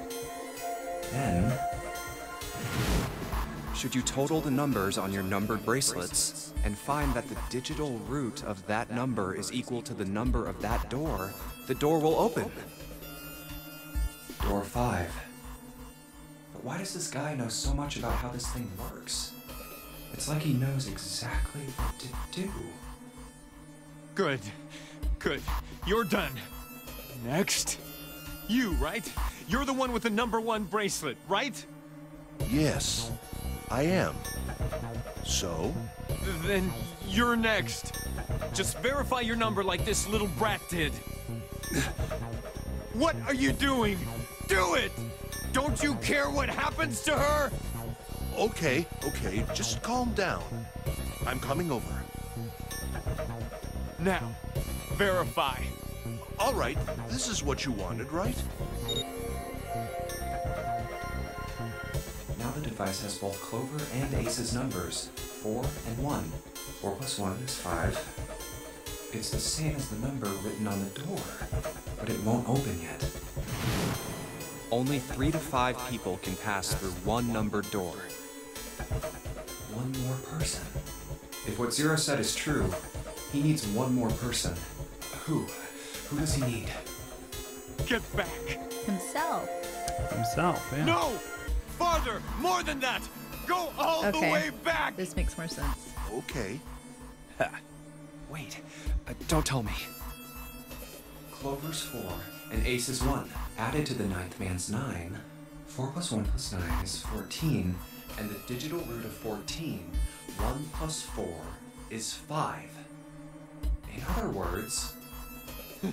Then should you total the numbers on your numbered bracelets and find that the digital root of that number is equal to the number of that door, the door will open. Door 5. But why does this guy know so much about how this thing works? It's like he knows exactly what to do. Good. Good. You're done. Next. You, right? You're the one with the number one bracelet, right? Yes, I am. So? Then you're next. Just verify your number like this little brat did. What are you doing? Do it! Don't you care what happens to her? Okay, okay, just calm down. I'm coming over. Now, verify. All right, this is what you wanted, right? Device has both Clover and Ace's numbers, 4 and 1. 4 plus 1 is 5. It's the same as the number written on the door, but it won't open yet. Only 3 to 5 people can pass through one numbered door. One more person. If what Zero said is true, he needs one more person. Who? Who does he need? Get back. Himself. Himself, yeah. No! Farther! More than that! Go all the way back! This makes more sense. Okay. Wait, uh, don't tell me. Clover's 4 and Ace is 1. Added to the ninth man's 9. 4 plus 1 plus 9 is 14. And the digital root of 14, 1 plus 4, is 5. In other words, *laughs*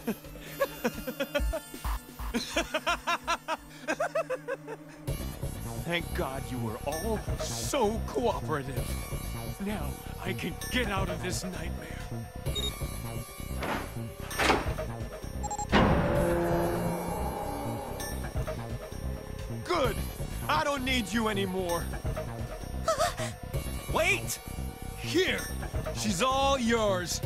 Thank God you were all so cooperative. Now I can get out of this nightmare. Good! I don't need you anymore. *laughs* Wait! Here! She's all yours.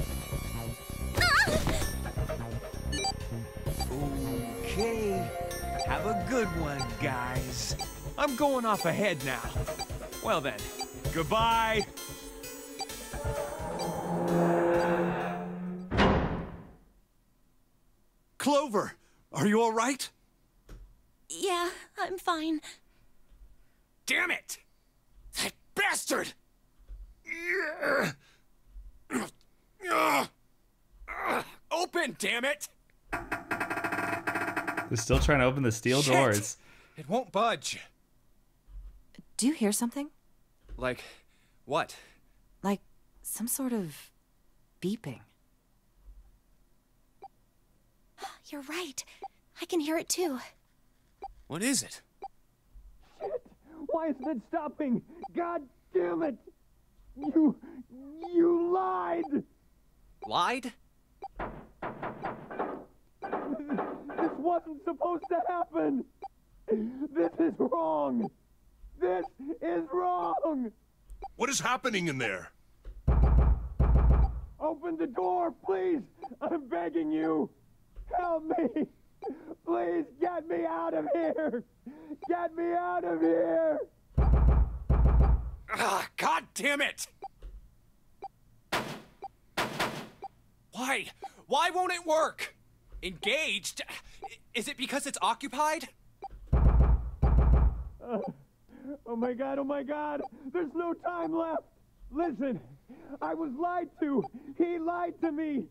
Okay. Have a good one, guys. I'm going off ahead now. Well then, goodbye. Clover, are you all right? Yeah, I'm fine. Damn it! That bastard! Open, damn it! They're still trying to open the steel Shit! doors. It won't budge. Do you hear something? like, what? Like some sort of beeping. *gasps* You're right. I can hear it too. What is it? Shit! Why isn't it stopping? God damn it! You. you lied! Lied? This wasn't supposed to happen! This is wrong! This is wrong! What is happening in there? Open the door, please! I'm begging you! Help me! Please get me out of here! Get me out of here! Ah, God damn it! Why? Why won't it work? Engaged? Is it because it's occupied? Oh my god, oh my god! There's no time left! Listen, I was lied to! He lied to me!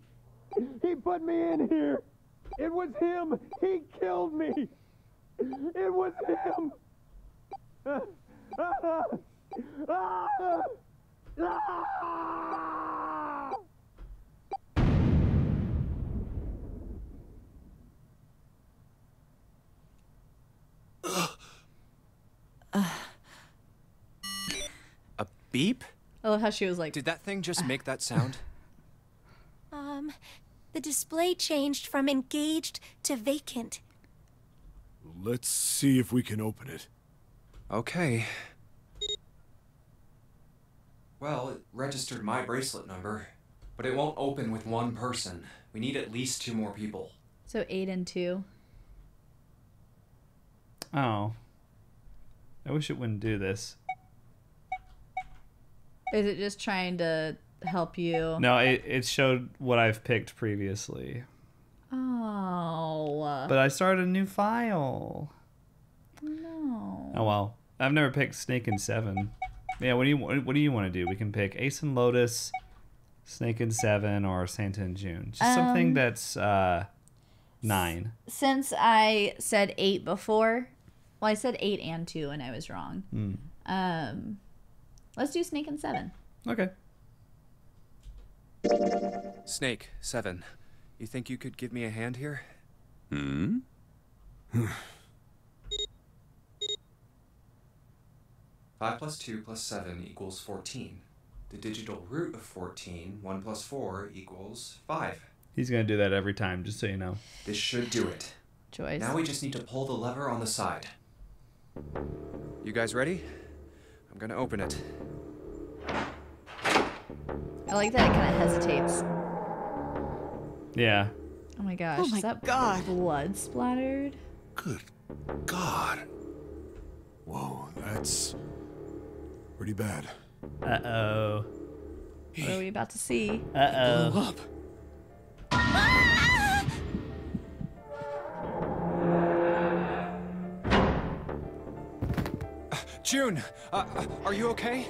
He put me in here! It was him! He killed me! It was him! A *laughs* beep? I love how she was like, Did that thing just make that sound? *laughs* Um, the display changed from engaged to vacant. Let's see if we can open it. Okay. Well, it registered my bracelet number, but it won't open with one person. We need at least two more people. so eight and two. Oh. I wish it wouldn't do this. Is it just trying to help you? No, it, it showed what I've picked previously. Oh. But I started a new file. no. Oh well. I've never picked Snake and Seven. Yeah, what do you what do you want to do? We can pick Ace and Lotus, Snake and Seven, or Santa and June. Just something Um, that's uh nine. Since I said eight before, well, I said eight and two, and I was wrong. Hmm. Um, let's do Snake and Seven. Okay. Snake, seven. You think you could give me a hand here? Hmm? *sighs* Five plus two plus seven equals fourteen. The digital root of fourteen, one plus four equals five. He's gonna do that every time, just so you know. This should do it. Choice. Now we just need to pull the lever on the side. You guys ready? I'm gonna open it. I like that it kind of hesitates. Yeah. Oh my gosh. Oh my is that God. blood splattered? Good God. Whoa, that's pretty bad. Uh oh. What are we about to see? Uh Blew oh. up. June, uh, are you okay?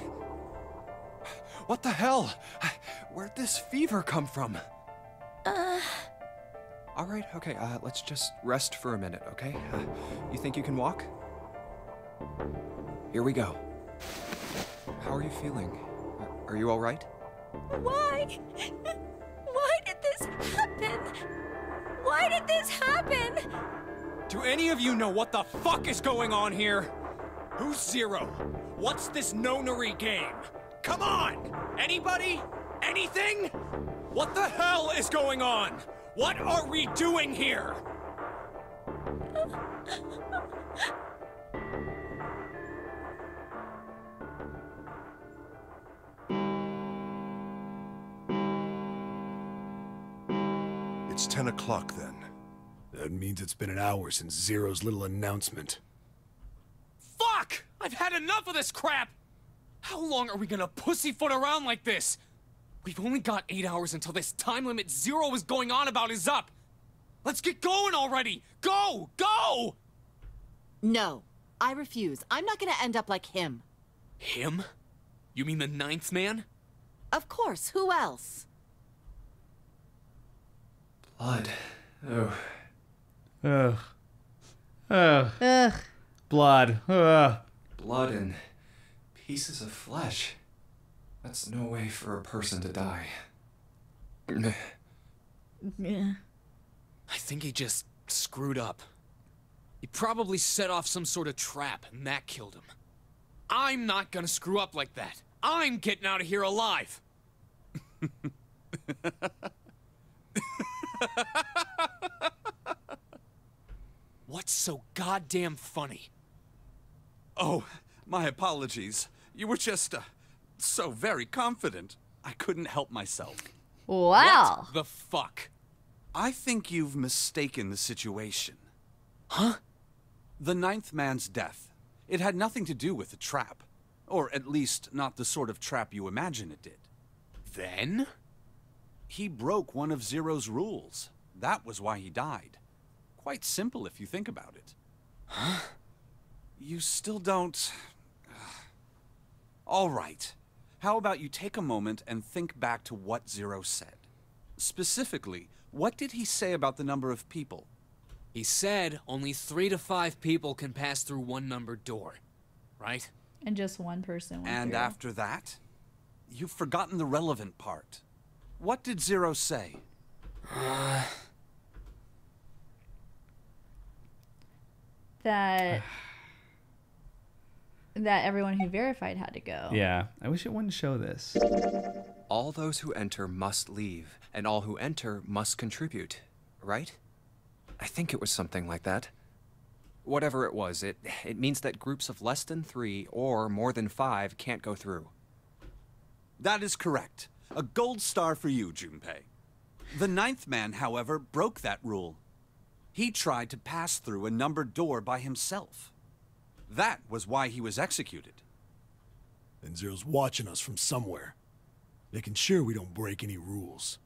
What the hell? Where'd this fever come from? Uh, All right, okay, uh, let's just rest for a minute, okay? Uh, you think you can walk? Here we go. How are you feeling? Are, are you all right? why? Why did this happen? Why did this happen? Do any of you know what the fuck is going on here? Who's Zero? What's this nonary game? Come on! Anybody? Anything? What the hell is going on? What are we doing here? It's 10 o'clock then. That means it's been an hour since Zero's little announcement. Fuck! I've had enough of this crap! How long are we gonna pussyfoot around like this? We've only got eight hours until this time limit Zero is going on about is up. Let's get going already! Go! Go! No, I refuse. I'm not gonna end up like him. Him? You mean the ninth man? Of course, who else? Blood. Oh. Ugh. Ugh. Ugh. Blood. Ugh. Blood and pieces of flesh. That's no way for a person to die. Yeah. I think he just screwed up. He probably set off some sort of trap, and that killed him. I'm not gonna screw up like that. I'm getting out of here alive. *laughs* What's so goddamn funny? Oh, my apologies. You were just, uh, so very confident. I couldn't help myself. Wow. What The fuck? I think you've mistaken the situation. Huh? The ninth man's death. It had nothing to do with the trap. Or at least, not the sort of trap you imagine it did. Then? He broke one of Zero's rules. That was why he died. Quite simple if you think about it. Huh? You still don't. All right. How about you take a moment and think back to what Zero said? Specifically, what did he say about the number of people? He said only three to five people can pass through one numbered door. Right? And just one person went And through. after that? You've forgotten the relevant part. What did Zero say? that that everyone who verified had to go. Yeah. I wish it wouldn't show this. All those who enter must leave, and all who enter must contribute, right? I think it was something like that. Whatever it was, it, it means that groups of less than three or more than five can't go through. That is correct. A gold star for you, Junpei. The ninth man, however, broke that rule. He tried to pass through a numbered door by himself. That was why he was executed. then Zero's watching us from somewhere, making sure we don't break any rules.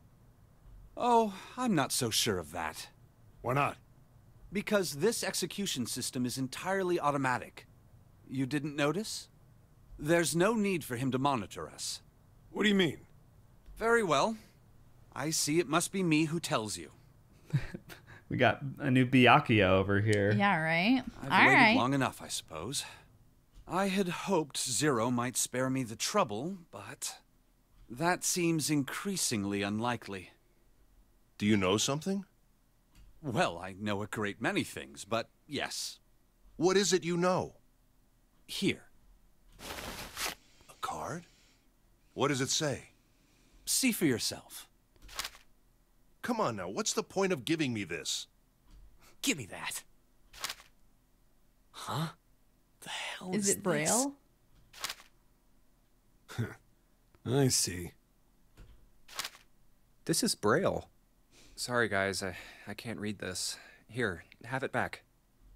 Oh, I'm not so sure of that. Why not? Because this execution system is entirely automatic. You didn't notice? There's no need for him to monitor us. What do you mean? Very well. I see it must be me who tells you. *laughs* We got a new Byakuya over here. Yeah, right? I've All waited right. long enough, I suppose. I had hoped Zero might spare me the trouble, but that seems increasingly unlikely. Do you know something? Well, I know a great many things, but yes. What is it you know? Here. A card? What does it say? See for yourself. Come on now, what's the point of giving me this? Give me that. Huh? The hell Is is, it Braille? *laughs* I see. This is Braille. Sorry, guys, I, I can't read this. Here, have it back.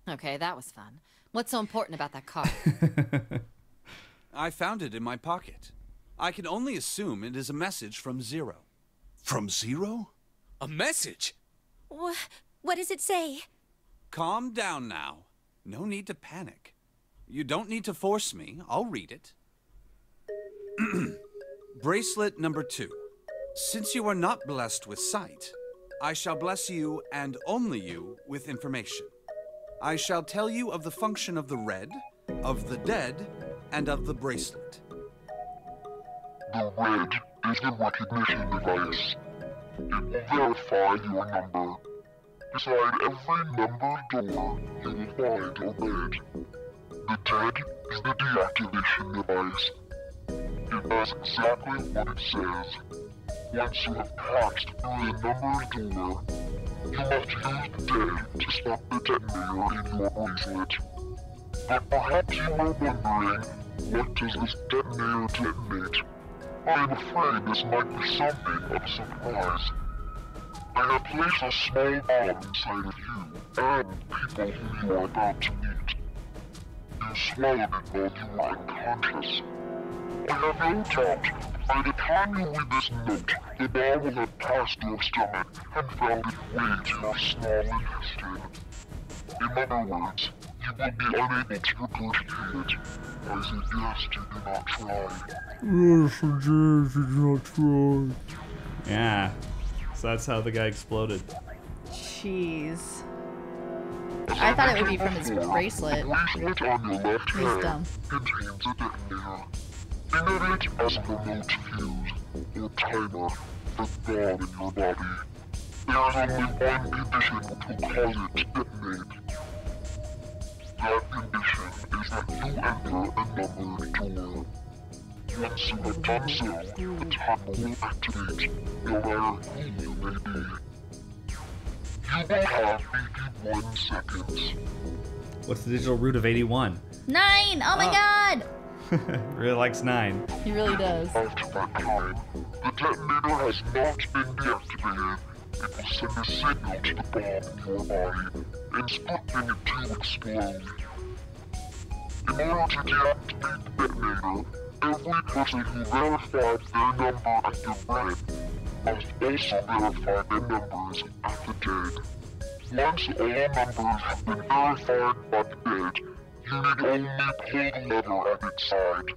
Okay, that was fun. What's so important about that card? *laughs* I found it in my pocket. I can only assume it is a message from Zero. From Zero? A message? Wha what does it say? Calm down now. No need to panic. You don't need to force me. I'll read it. *clears throat* Bracelet number two. Since you are not blessed with sight, I shall bless you and only you with information. I shall tell you of the function of the red, of the dead, and of the bracelet. The red is the recognition device. It will verify your number. Beside every numbered door, you will find a red. The dead is the deactivation device. It does exactly what it says. Once you have passed through the numbered door, you must use the dead to stop the detonator in your bracelet. But perhaps you are wondering, what does this detonator detonate? I'm afraid this might be something of a surprise. I have placed a small bomb inside of you and people whom you are about to meet. You swallowed it while you were unconscious. I have no doubt by the time you read this note, the bomb will have passed your stomach and found its way to your small intestine. In other words, you will be unable to regurgitate it. I suggest you do not try. Yeah. So that's how the guy exploded. Jeez. I thought it would be from his bracelet. bracelet on your left hand dumb. contains a detonator. Think of it as a remote fuse or timer God in your body. There is only one condition will cause it to detonate. That condition is that you enter a numbered door. Once you have done so, the timer will activate, no matter who you may be. You will have 81 seconds. What's the digital root of 81? Nine! Oh my ah. god! *laughs* really likes 9. He really does. After that time, the detonator has not been deactivated. It will send a signal to the bomb in your body, instructing it to explode. In order to deactivate the detonator, every person who verified their number at the red must also verify their numbers at the dead. Once all numbers have been verified by the dead, you need only pull the lever at its side,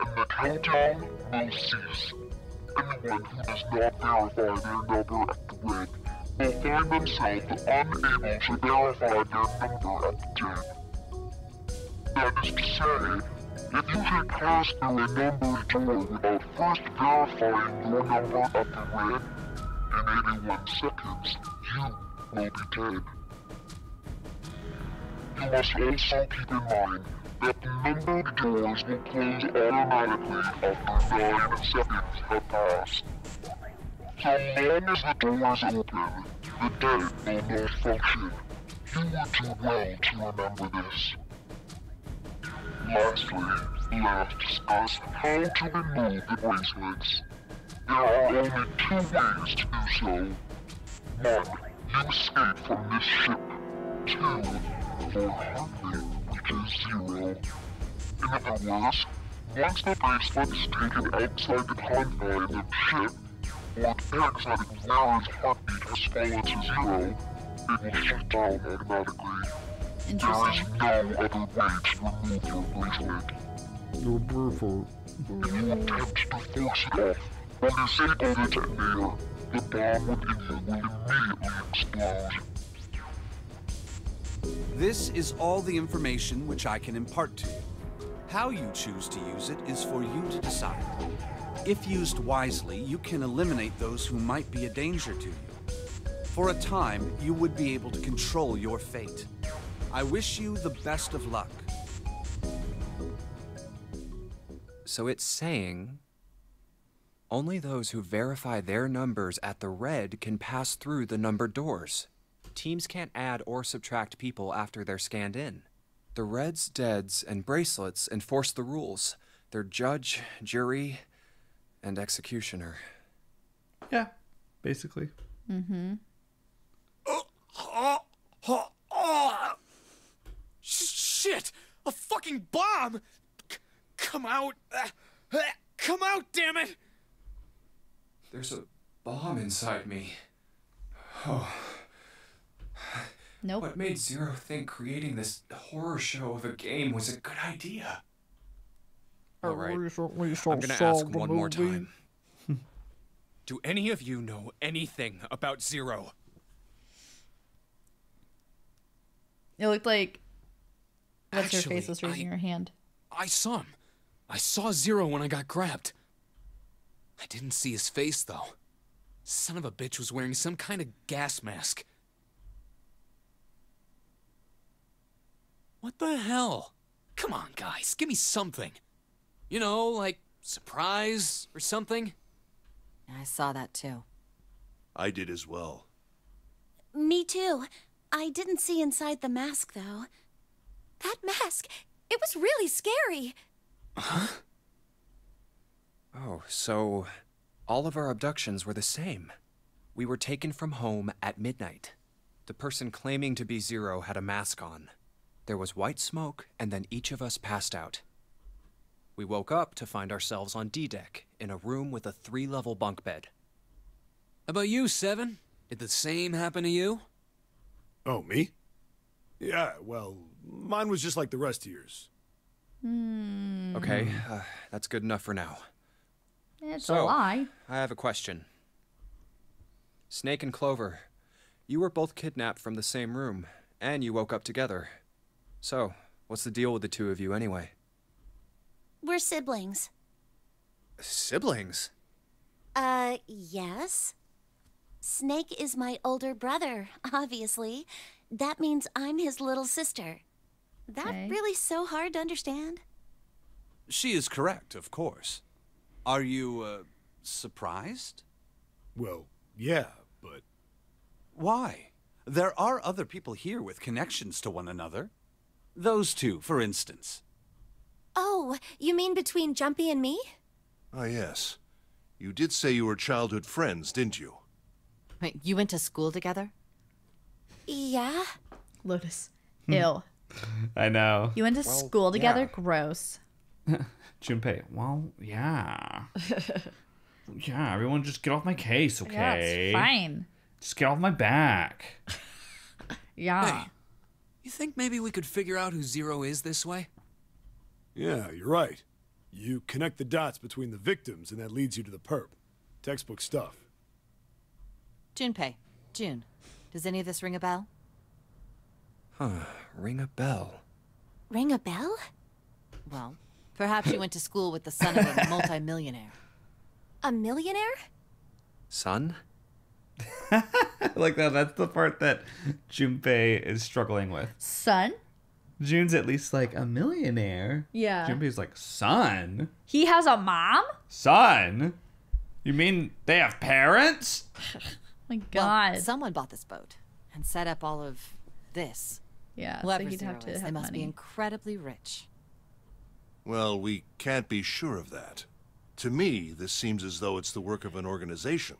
and the countdown will cease. Anyone who does not verify their number will find themselves unable to verify their number at the. That is to say, if you should pass through a numbered door without first verifying your number at the red, in 81 seconds, you will be dead. You must also keep in mind that the numbered doors will close automatically after 9 seconds have passed. So long as the doors open, the dead will not function. You would do well to remember this. Lastly, let us discuss how to remove the bracelets. There are only two ways to do so. One, you escape from this ship. Two, for Hartley, which is zero. In other words, Once the bracelet is taken outside the confines of the ship, or checks that Vera's heartbeat has fallen to zero, it will shut down automatically. There Interesting. is no other way to remove your bracelet. Your bracelet. If you attempt to force it off or disable the detonator, the bomb within you will immediately explode. This is all the information which I can impart to you. How you choose to use it is for you to decide. If used wisely, you can eliminate those who might be a danger to you. For a time, you would be able to control your fate. I wish you the best of luck. So it's saying only those who verify their numbers at the red can pass through the numbered doors. Teams can't add or subtract people after they're scanned in. The reds, deads, and bracelets enforce the rules. They're judge, jury, and executioner. Yeah, basically. Mm-hmm. oh. Shit! A fucking bomb! C- come out! Uh, uh, come out, damn it! There's a bomb inside me. Oh. Nope. What made Zero think creating this horror show of a game was a good idea? All right. I'm gonna ask one more time. Do any of you know anything about Zero? It looked like what's her Actually, face was raising I- her hand. I saw him. I saw Zero when I got grabbed. I didn't see his face, though. Son of a bitch was wearing some kind of gas mask. What the hell? Come on, guys, give me something. You know, like surprise or something? I saw that too. I did as well. Me too. I didn't see inside the mask, though. That mask, it was really scary. Huh? Oh, so all of our abductions were the same. We were taken from home at midnight. The person claiming to be Zero had a mask on. There was white smoke, and then each of us passed out. We woke up to find ourselves on D deck in a room with a three level bunk bed. How about you, Seven? Did the same happen to you? Oh, me? Yeah, well, mine was just like the rest of yours. Okay, uh, that's good enough for now. It's a So- lie. I have a question. Snake and Clover, you were both kidnapped from the same room, and you woke up together. So, what's the deal with the two of you anyway? We're siblings. Siblings? Uh, yes. Snake is my older brother, *laughs* obviously. That means I'm his little sister. That Okay. really so hard to understand? She is correct, of course. Are you, uh, surprised? Well, yeah, but Why? There are other people here with connections to one another. Those two, for instance. Oh, you mean between Jumpy and me? Ah, yes. You did say you were childhood friends, didn't you? Wait, you went to school together? Yeah. Lotus. Hmm. Ew. *laughs* I know. You went to Well, school together? yeah. Gross. *laughs* Junpei. Well, yeah. *laughs* yeah, everyone just get off my case, okay? Yeah, it's fine. Just get off my back. Yeah. Hey, you think maybe we could figure out who Zero is this way? Yeah, you're right. You connect the dots between the victims, and that leads you to the perp. Textbook stuff. Junpei. June. Does any of this ring a bell? Huh, ring a bell. Ring a bell? Well, perhaps you went to school with the son of a *laughs* multimillionaire. A millionaire? Son? *laughs* like that. That's the part that Junpei is struggling with. Son? June's at least like a millionaire. Yeah. Junpei's like, son? He has a mom? Son? You mean they have parents? *laughs* My Well, God. someone bought this boat and set up all of this. yeah. Whoever so he'd Zero have to is, have they must money. be incredibly rich. Well, we can't be sure of that. To me, this seems as though it's the work of an organization,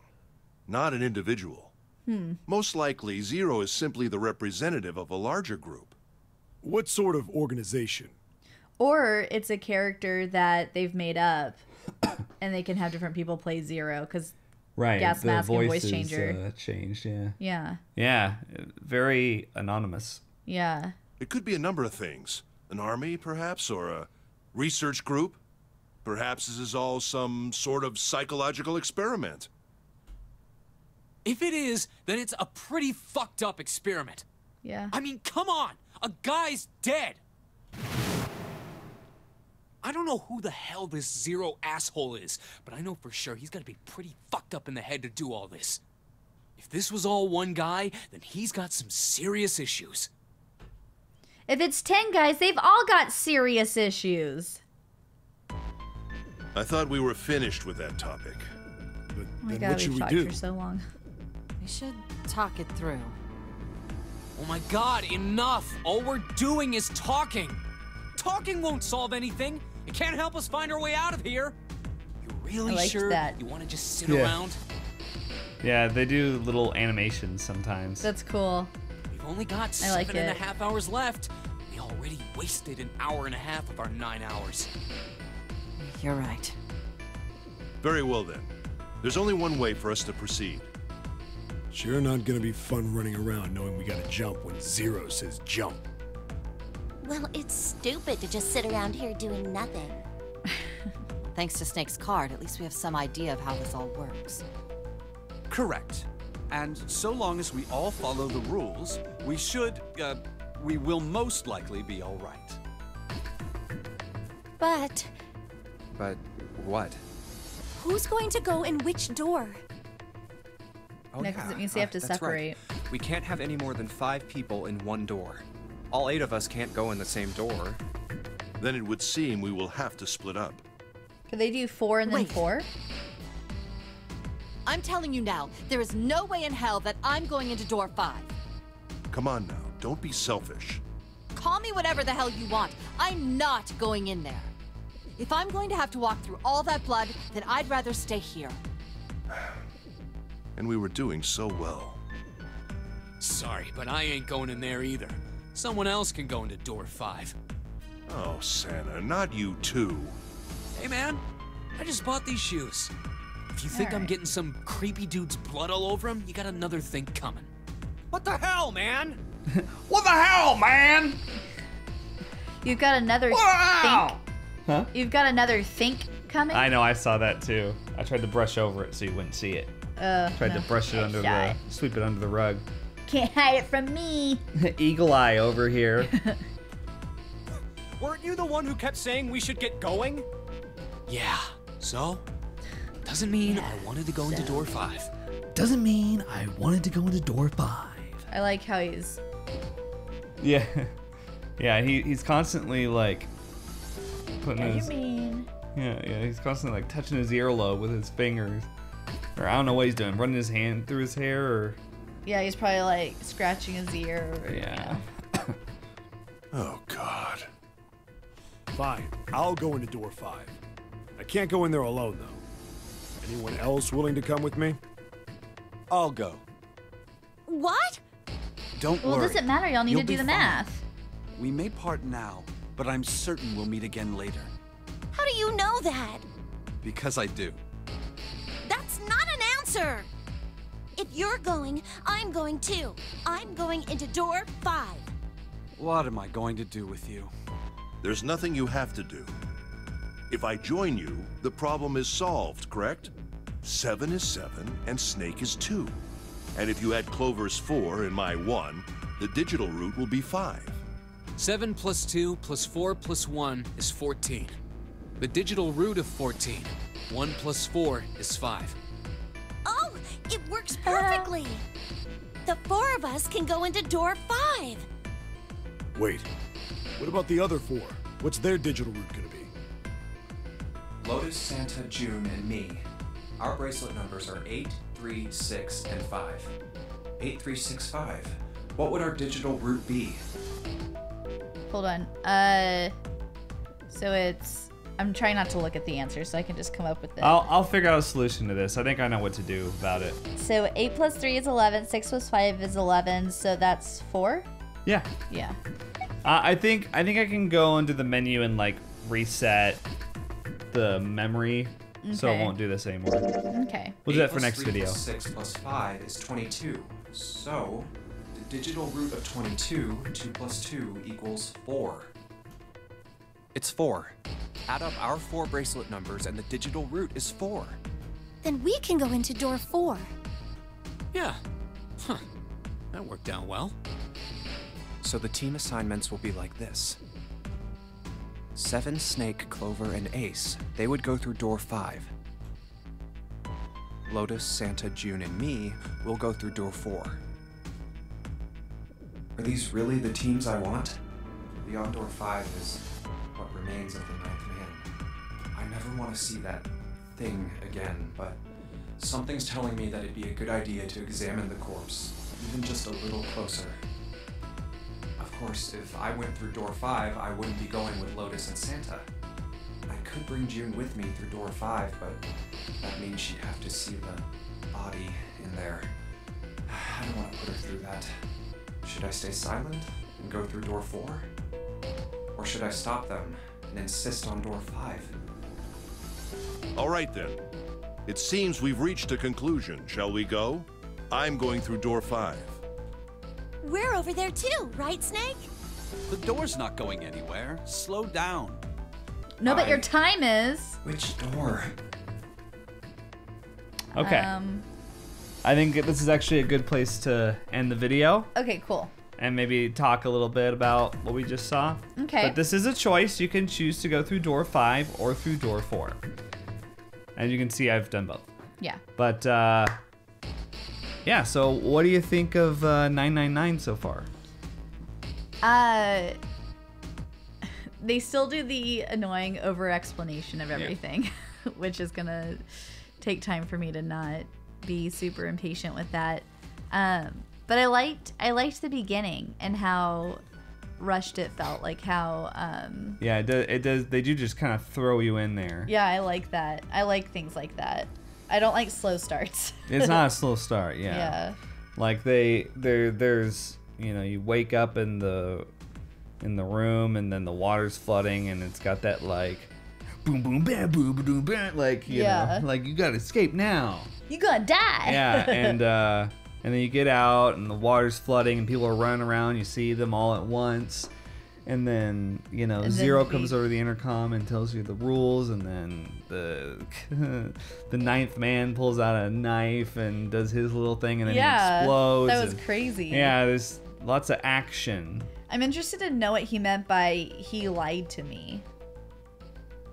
not an individual. Hmm. Most likely, Zero is simply the representative of a larger group. What sort of organization? Or it's a character that they've made up, *coughs* and they can have different people play Zero because Right. Gas the mask and voice voice changer. Uh, changed. Yeah. yeah, Yeah. Very anonymous. yeah. It could be a number of things. An army, perhaps, or a research group. Perhaps this is all some sort of psychological experiment. If it is, then it's a pretty fucked up experiment. Yeah. I mean, come on! A guy's dead! I don't know who the hell this Zero asshole is, but I know for sure he's gotta be pretty fucked up in the head to do all this. If this was all one guy, then he's got some serious issues. If it's 10 guys, they've all got serious issues. I thought we were finished with that topic. Oh my then god, what should we've we talked do? for so long. We should talk it through. Oh my god, enough! All we're doing is talking! Talking won't solve anything! It can't help us find our way out of here! You really I sure that. you want to just sit Yeah. around? Yeah, they do little animations sometimes. That's cool. We've only got I like seven and a half hours left. We already wasted an hour and a half of our nine hours. You're right. Very well then. There's only one way for us to proceed. Sure not gonna be fun running around knowing we gotta jump when Zero says jump. Well, it's stupid to just sit around here doing nothing. *laughs* Thanks to Snake's card, at least we have some idea of how this all works. Correct. And so long as we all follow the rules, we should, uh, we will most likely be all right. But But what? who's going to go in which door? Oh, No, 'cause yeah, it means they have to that's right. separate. We can't have any more than five people in one door. All eight of us can't go in the same door. Then it would seem we will have to split up. Could they do four and then Wait. four? I'm telling you now, there is no way in hell that I'm going into door five. Come on now, don't be selfish. Call me whatever the hell you want. I'm not going in there. If I'm going to have to walk through all that blood, then I'd rather stay here. And we were doing so well. Sorry, but I ain't going in there either. Someone else can go into door five. Oh, Santa, not you too. Hey man, I just bought these shoes. If you think I'm getting some creepy dude's blood all over them, you got another thing coming. What the hell, man? *laughs* What the hell, man? You've got another Wow! Huh? You've got another think coming. I know, I saw that too. I tried to brush over it so you wouldn't see it. Uh, Tried no. to brush it I under shy. the, sweep it under the rug. Can't hide it from me. *laughs* Eagle eye over here. *laughs* Weren't you the one who kept saying we should get going? Yeah, so? Doesn't mean I wanted to go into door five. Doesn't mean I wanted to go into door five. I like how he's. Yeah, *laughs* yeah. He he's constantly like putting Yeah, you his mean? yeah yeah. He's constantly like touching his earlobe with his fingers, or I don't know what he's doing, running his hand through his hair, or Yeah, he's probably like scratching his ear. Or, you yeah. know. *coughs* Oh, God. Fine, I'll go into door five. I can't go in there alone, though. Anyone else willing to come with me? I'll go. What? Don't Well, it worry. doesn't matter. Y'all need You'll to do the fine. math. We may part now, but I'm certain we'll meet again later. How do you know that? Because I do. That's not an answer! If you're going, I'm going too. I'm going into door five. What am I going to do with you? There's nothing you have to do. If I join you, the problem is solved, correct? Seven is seven, and Snake is two. And if you add Clover's four and my one, the digital root will be five. Seven plus two plus four plus one is 14. The digital root of 14. One plus four is five. It works perfectly. The four of us can go into door five. Wait, what about the other four? What's their digital root gonna be? Lotus, Santa, June, and me. Our bracelet numbers are 8, 3, 6, and 5. 8, 3, 6, 5. What would our digital root be? Hold on. Uh, so it's. I'm trying not to look at the answer, so I can just come up with it. I'll I'll figure out a solution to this. I think I know what to do about it. So eight plus three is eleven. Six plus five is eleven. So that's four. Yeah. Yeah. Uh, I think I think I can go into the menu and like reset the memory, so it won't do this anymore. Okay. We'll do that Eight for plus next three video. plus 6 plus 5 is 22. So, the digital root of 22, 2 plus 2 equals 4. It's four. Add up our four bracelet numbers, and the digital root is four. Then we can go into door four. Yeah. Huh. That worked out well. So the team assignments will be like this Seven, Snake, Clover, and Ace. They would go through door five. Lotus, Santa, June, and me will go through door four. Are these really the teams I want? Beyond Door 5 is remains of the Ninth Man. I never want to see that thing again, but something's telling me that it'd be a good idea to examine the corpse, even just a little closer. Of course, if I went through Door 5, I wouldn't be going with Lotus and Santa. I could bring June with me through Door 5, but that means she'd have to see the body in there. *sighs* I don't want to put her through that. Should I stay silent and go through door four? Or should I stop them and insist on door five? All right then. It seems we've reached a conclusion. Shall we go? I'm going through door five. We're over there too, right, Snake? The door's not going anywhere. Slow down. No, but your time is. Which door? Okay. Um, I think this is actually a good place to end the video okay, cool. And maybe talk a little bit about what we just saw. Okay. But this is a choice. You can choose to go through door five or through door four. As you can see, I've done both. Yeah. But uh, yeah, so what do you think of uh, 999 so far? Uh, *laughs* they still do the annoying over explanation of everything, *laughs* which is gonna take time for me to not be super impatient with that. Um, but I liked I liked the beginning and how rushed it felt, like how um, Yeah, it does. It does they do just kind of throw you in there. yeah, I like that. I like things like that. I don't like slow starts. *laughs* It's not a slow start. Yeah. Yeah. Like they there there's you know you wake up in the in the room and then the water's flooding and it's got that like boom boom bam boom boom bam like you Yeah. know like you gotta escape now. You gotta die. yeah, and *laughs* uh, and then you get out and the water's flooding and people are running around. You see them all at once, and then you know then Zero we- comes over the intercom and tells you the rules, and then the *laughs* the ninth man pulls out a knife and does his little thing, and then Yeah, he explodes. that was and- crazy. Yeah, there's lots of action. I'm interested to know what he meant by he lied to me.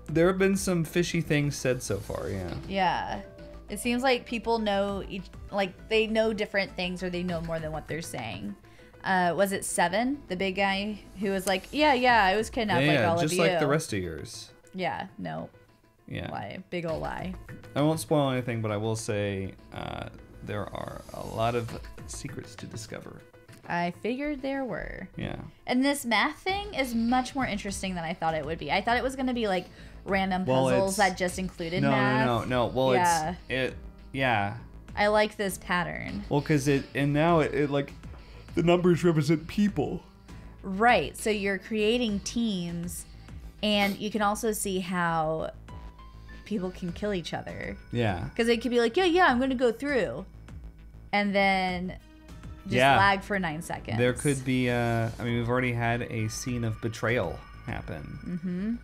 There have been some fishy things said so far. Yeah. Yeah. It seems like people know each like they know different things or they know more than what they're saying. Uh, was it Seven, the big guy who was like, "Yeah, yeah, I was kidnapped yeah, like yeah, all just of you." Just like the rest of yours. Yeah, no, Yeah. lie, big ol' lie. I won't spoil anything, but I will say uh, there are a lot of secrets to discover. I figured there were. Yeah. And this math thing is much more interesting than I thought it would be. I thought it was going to be like random Well, puzzles that just included no, math. no, no, no. Well, yeah, it's it. Yeah. I like this pattern. Well, because it and now it, it like the numbers represent people. Right. So you're creating teams, and you can also see how people can kill each other. Yeah. Because it could be like, yeah, yeah, I'm going to go through. And then just Yeah. lag for nine seconds. There could be. Uh, I mean, we've already had a scene of betrayal happen, Mm-hmm.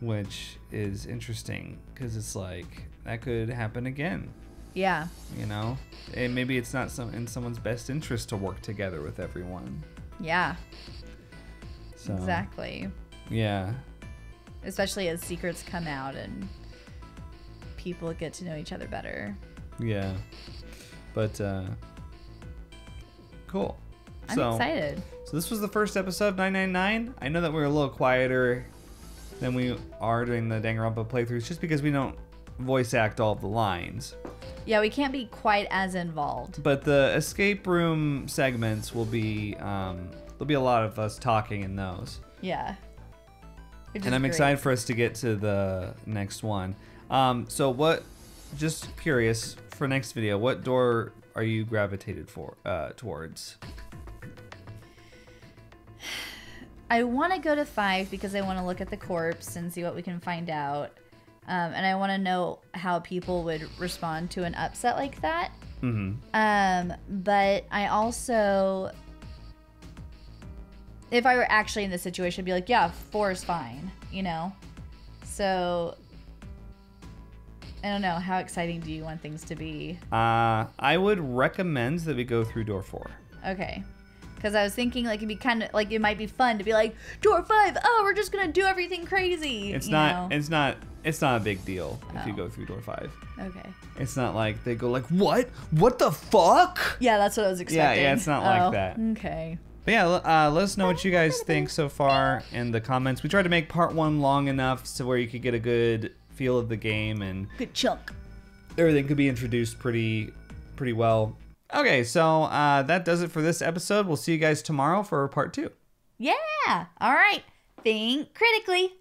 Which is interesting because it's like that could happen again. Yeah. You know, and maybe it's not some in someone's best interest to work together with everyone. Yeah. So Exactly. Yeah. Especially as secrets come out and people get to know each other better. Yeah. But uh cool. I'm so, excited. So this was the first episode of 999. I know that we're a little quieter than we are doing the Danganronpa playthroughs just because we don't voice act all the lines. Yeah, we can't be quite as involved. But the escape room segments will be um there'll be a lot of us talking in those. Yeah. And I'm great. excited for us to get to the next one. Um, so what? Just curious for next video, what door are you gravitated for uh, towards? *sighs* *sighs* *sighs* I want to go to five because I want to look at the corpse and see what we can find out. Um, and I want to know how people would respond to an upset like that. Mm-hmm. Um, but I also, if I were actually in this situation, I'd be like, yeah, four is fine, you know? So, I don't know. How exciting do you want things to be? Uh, I would recommend that we go through door four. Okay. Because I was thinking, like, it'd be kind of like it might be fun to be like, door five, oh, we're just gonna do everything crazy. It's you not. know? It's not. It's not a big deal if you Oh. go through door five. Okay. It's not like they go like, "What? What the fuck?" Yeah, that's what I was expecting. yeah, yeah, it's not Oh, like that. Okay. But yeah, uh, let us know what you guys think so far in the comments. We tried to make part one long enough so where you could get a good feel of the game and Good chunk. everything could be introduced pretty, pretty well. Okay, so uh, that does it for this episode. We'll see you guys tomorrow for part two. Yeah. All right. Think critically.